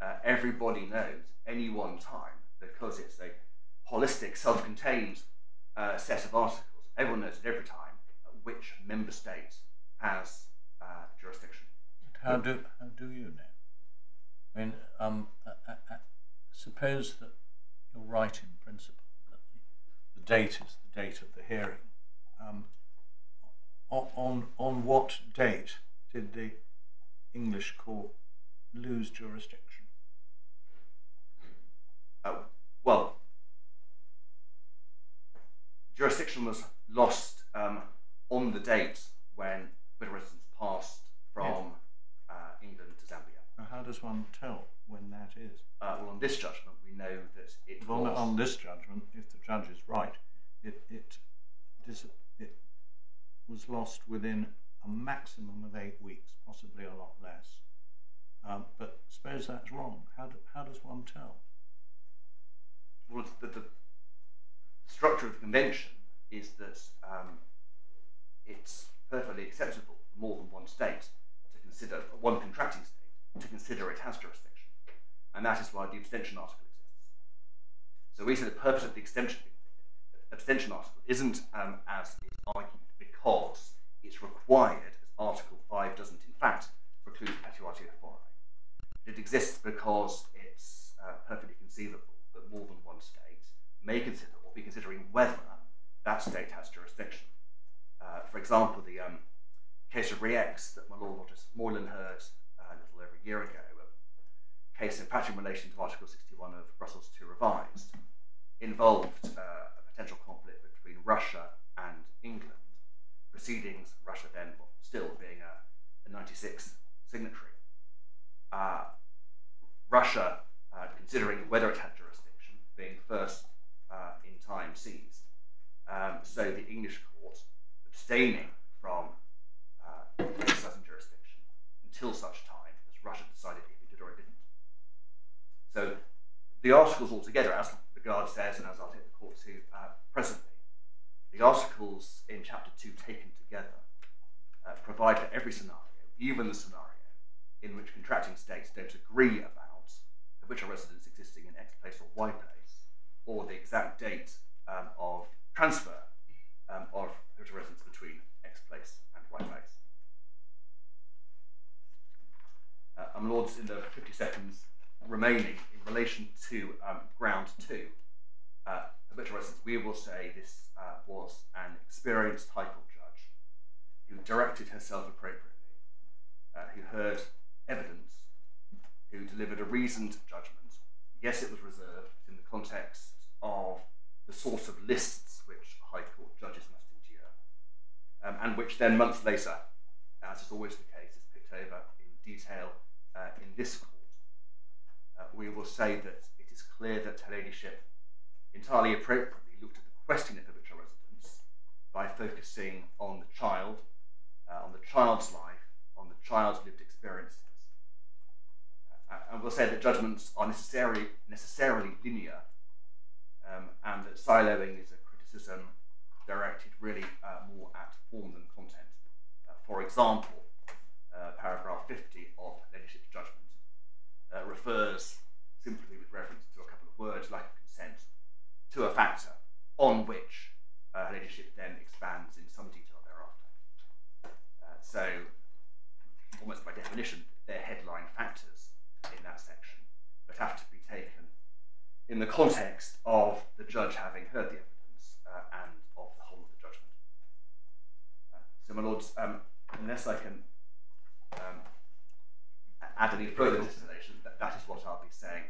uh, everybody knows any one time because it's a holistic, self-contained uh, set of articles. Everyone knows at every time uh, which member state has uh, jurisdiction. How do how do you know? I mean, um, suppose that you're right in principle that the, the, date is the date of the hearing. Um, on on what date did the English court lose jurisdiction? Uh, well, jurisdiction was lost um, on the date when British residents passed from yes. uh, England to Zambia. Now how does one tell when that is? Uh, well, on this judgment, we know that it well, was. On this judgment, if the judge is right, it, it, it was lost within a maximum of eight weeks, possibly a lot less. Um, but suppose that's wrong. How, do, how does one tell? well, the, the, structure of the convention is that um, it's perfectly acceptable for more than one state to consider, one contracting state, to consider it has jurisdiction. And that is why the abstention article exists. So we say the purpose of the extension, abstention article isn't um, as it's argued because it's required, as Article 5 doesn't in fact preclude perpetuatio fori. It exists because it's uh, perfectly conceivable that more than one state may consider or be considering whether that state has jurisdiction. Uh, for example, the um, case of Re-Ex that my Lord Justice Moylan heard uh, a little over a year ago, a case in in relation to Article 61 of Brussels II revised, involved uh, a potential conflict between Russia. Proceedings, Russia then still being a, a 96th signatory. Uh, Russia, uh, considering whether it had jurisdiction, being first uh, in time seized. Um, so the English court abstaining from uh, exercising jurisdiction until such time as Russia decided if it did or it didn't. So the articles altogether, as Lagarde says, and as I'll take the court to uh, presently, the articles in chapter 2 taken uh, provide for every scenario, even the scenario in which contracting states don't agree about habitual residence existing in X place or Y place, or the exact date um, of transfer um, of habitual residence between X place and Y place. Uh, I'm Lords, in the 50 seconds remaining in relation to um, ground two, uh, habitual residence, we will say this uh, was an experienced judge who directed herself appropriately, uh, who heard evidence, who delivered a reasoned judgment. Yes, it was reserved in the context of the sort of lists which High Court judges must endure, um, and which then months later, as is always the case, is picked over in detail uh, in this court. Uh, we will say that it is clear that Her Ladyship entirely appropriately looked at the question of habitual residence by focusing on the child, uh, on the child's life, on the child's lived experiences. Uh, and we'll say that judgments are necessarily necessarily linear, um, and that siloing is a criticism directed really uh, more at form than content. Uh, for example, uh, paragraph 50 of Ladyship's judgment uh, refers simply with reference to a couple of words, lack of consent, to a factor on which uh, Ladyship then expands in some detail so, almost by definition, they're headline factors in that section, but have to be taken in the context of the judge having heard the evidence uh, and of the whole of the judgment. Uh, so, my lords, um, unless I can um, add any further distillation, that, that is what I'll be saying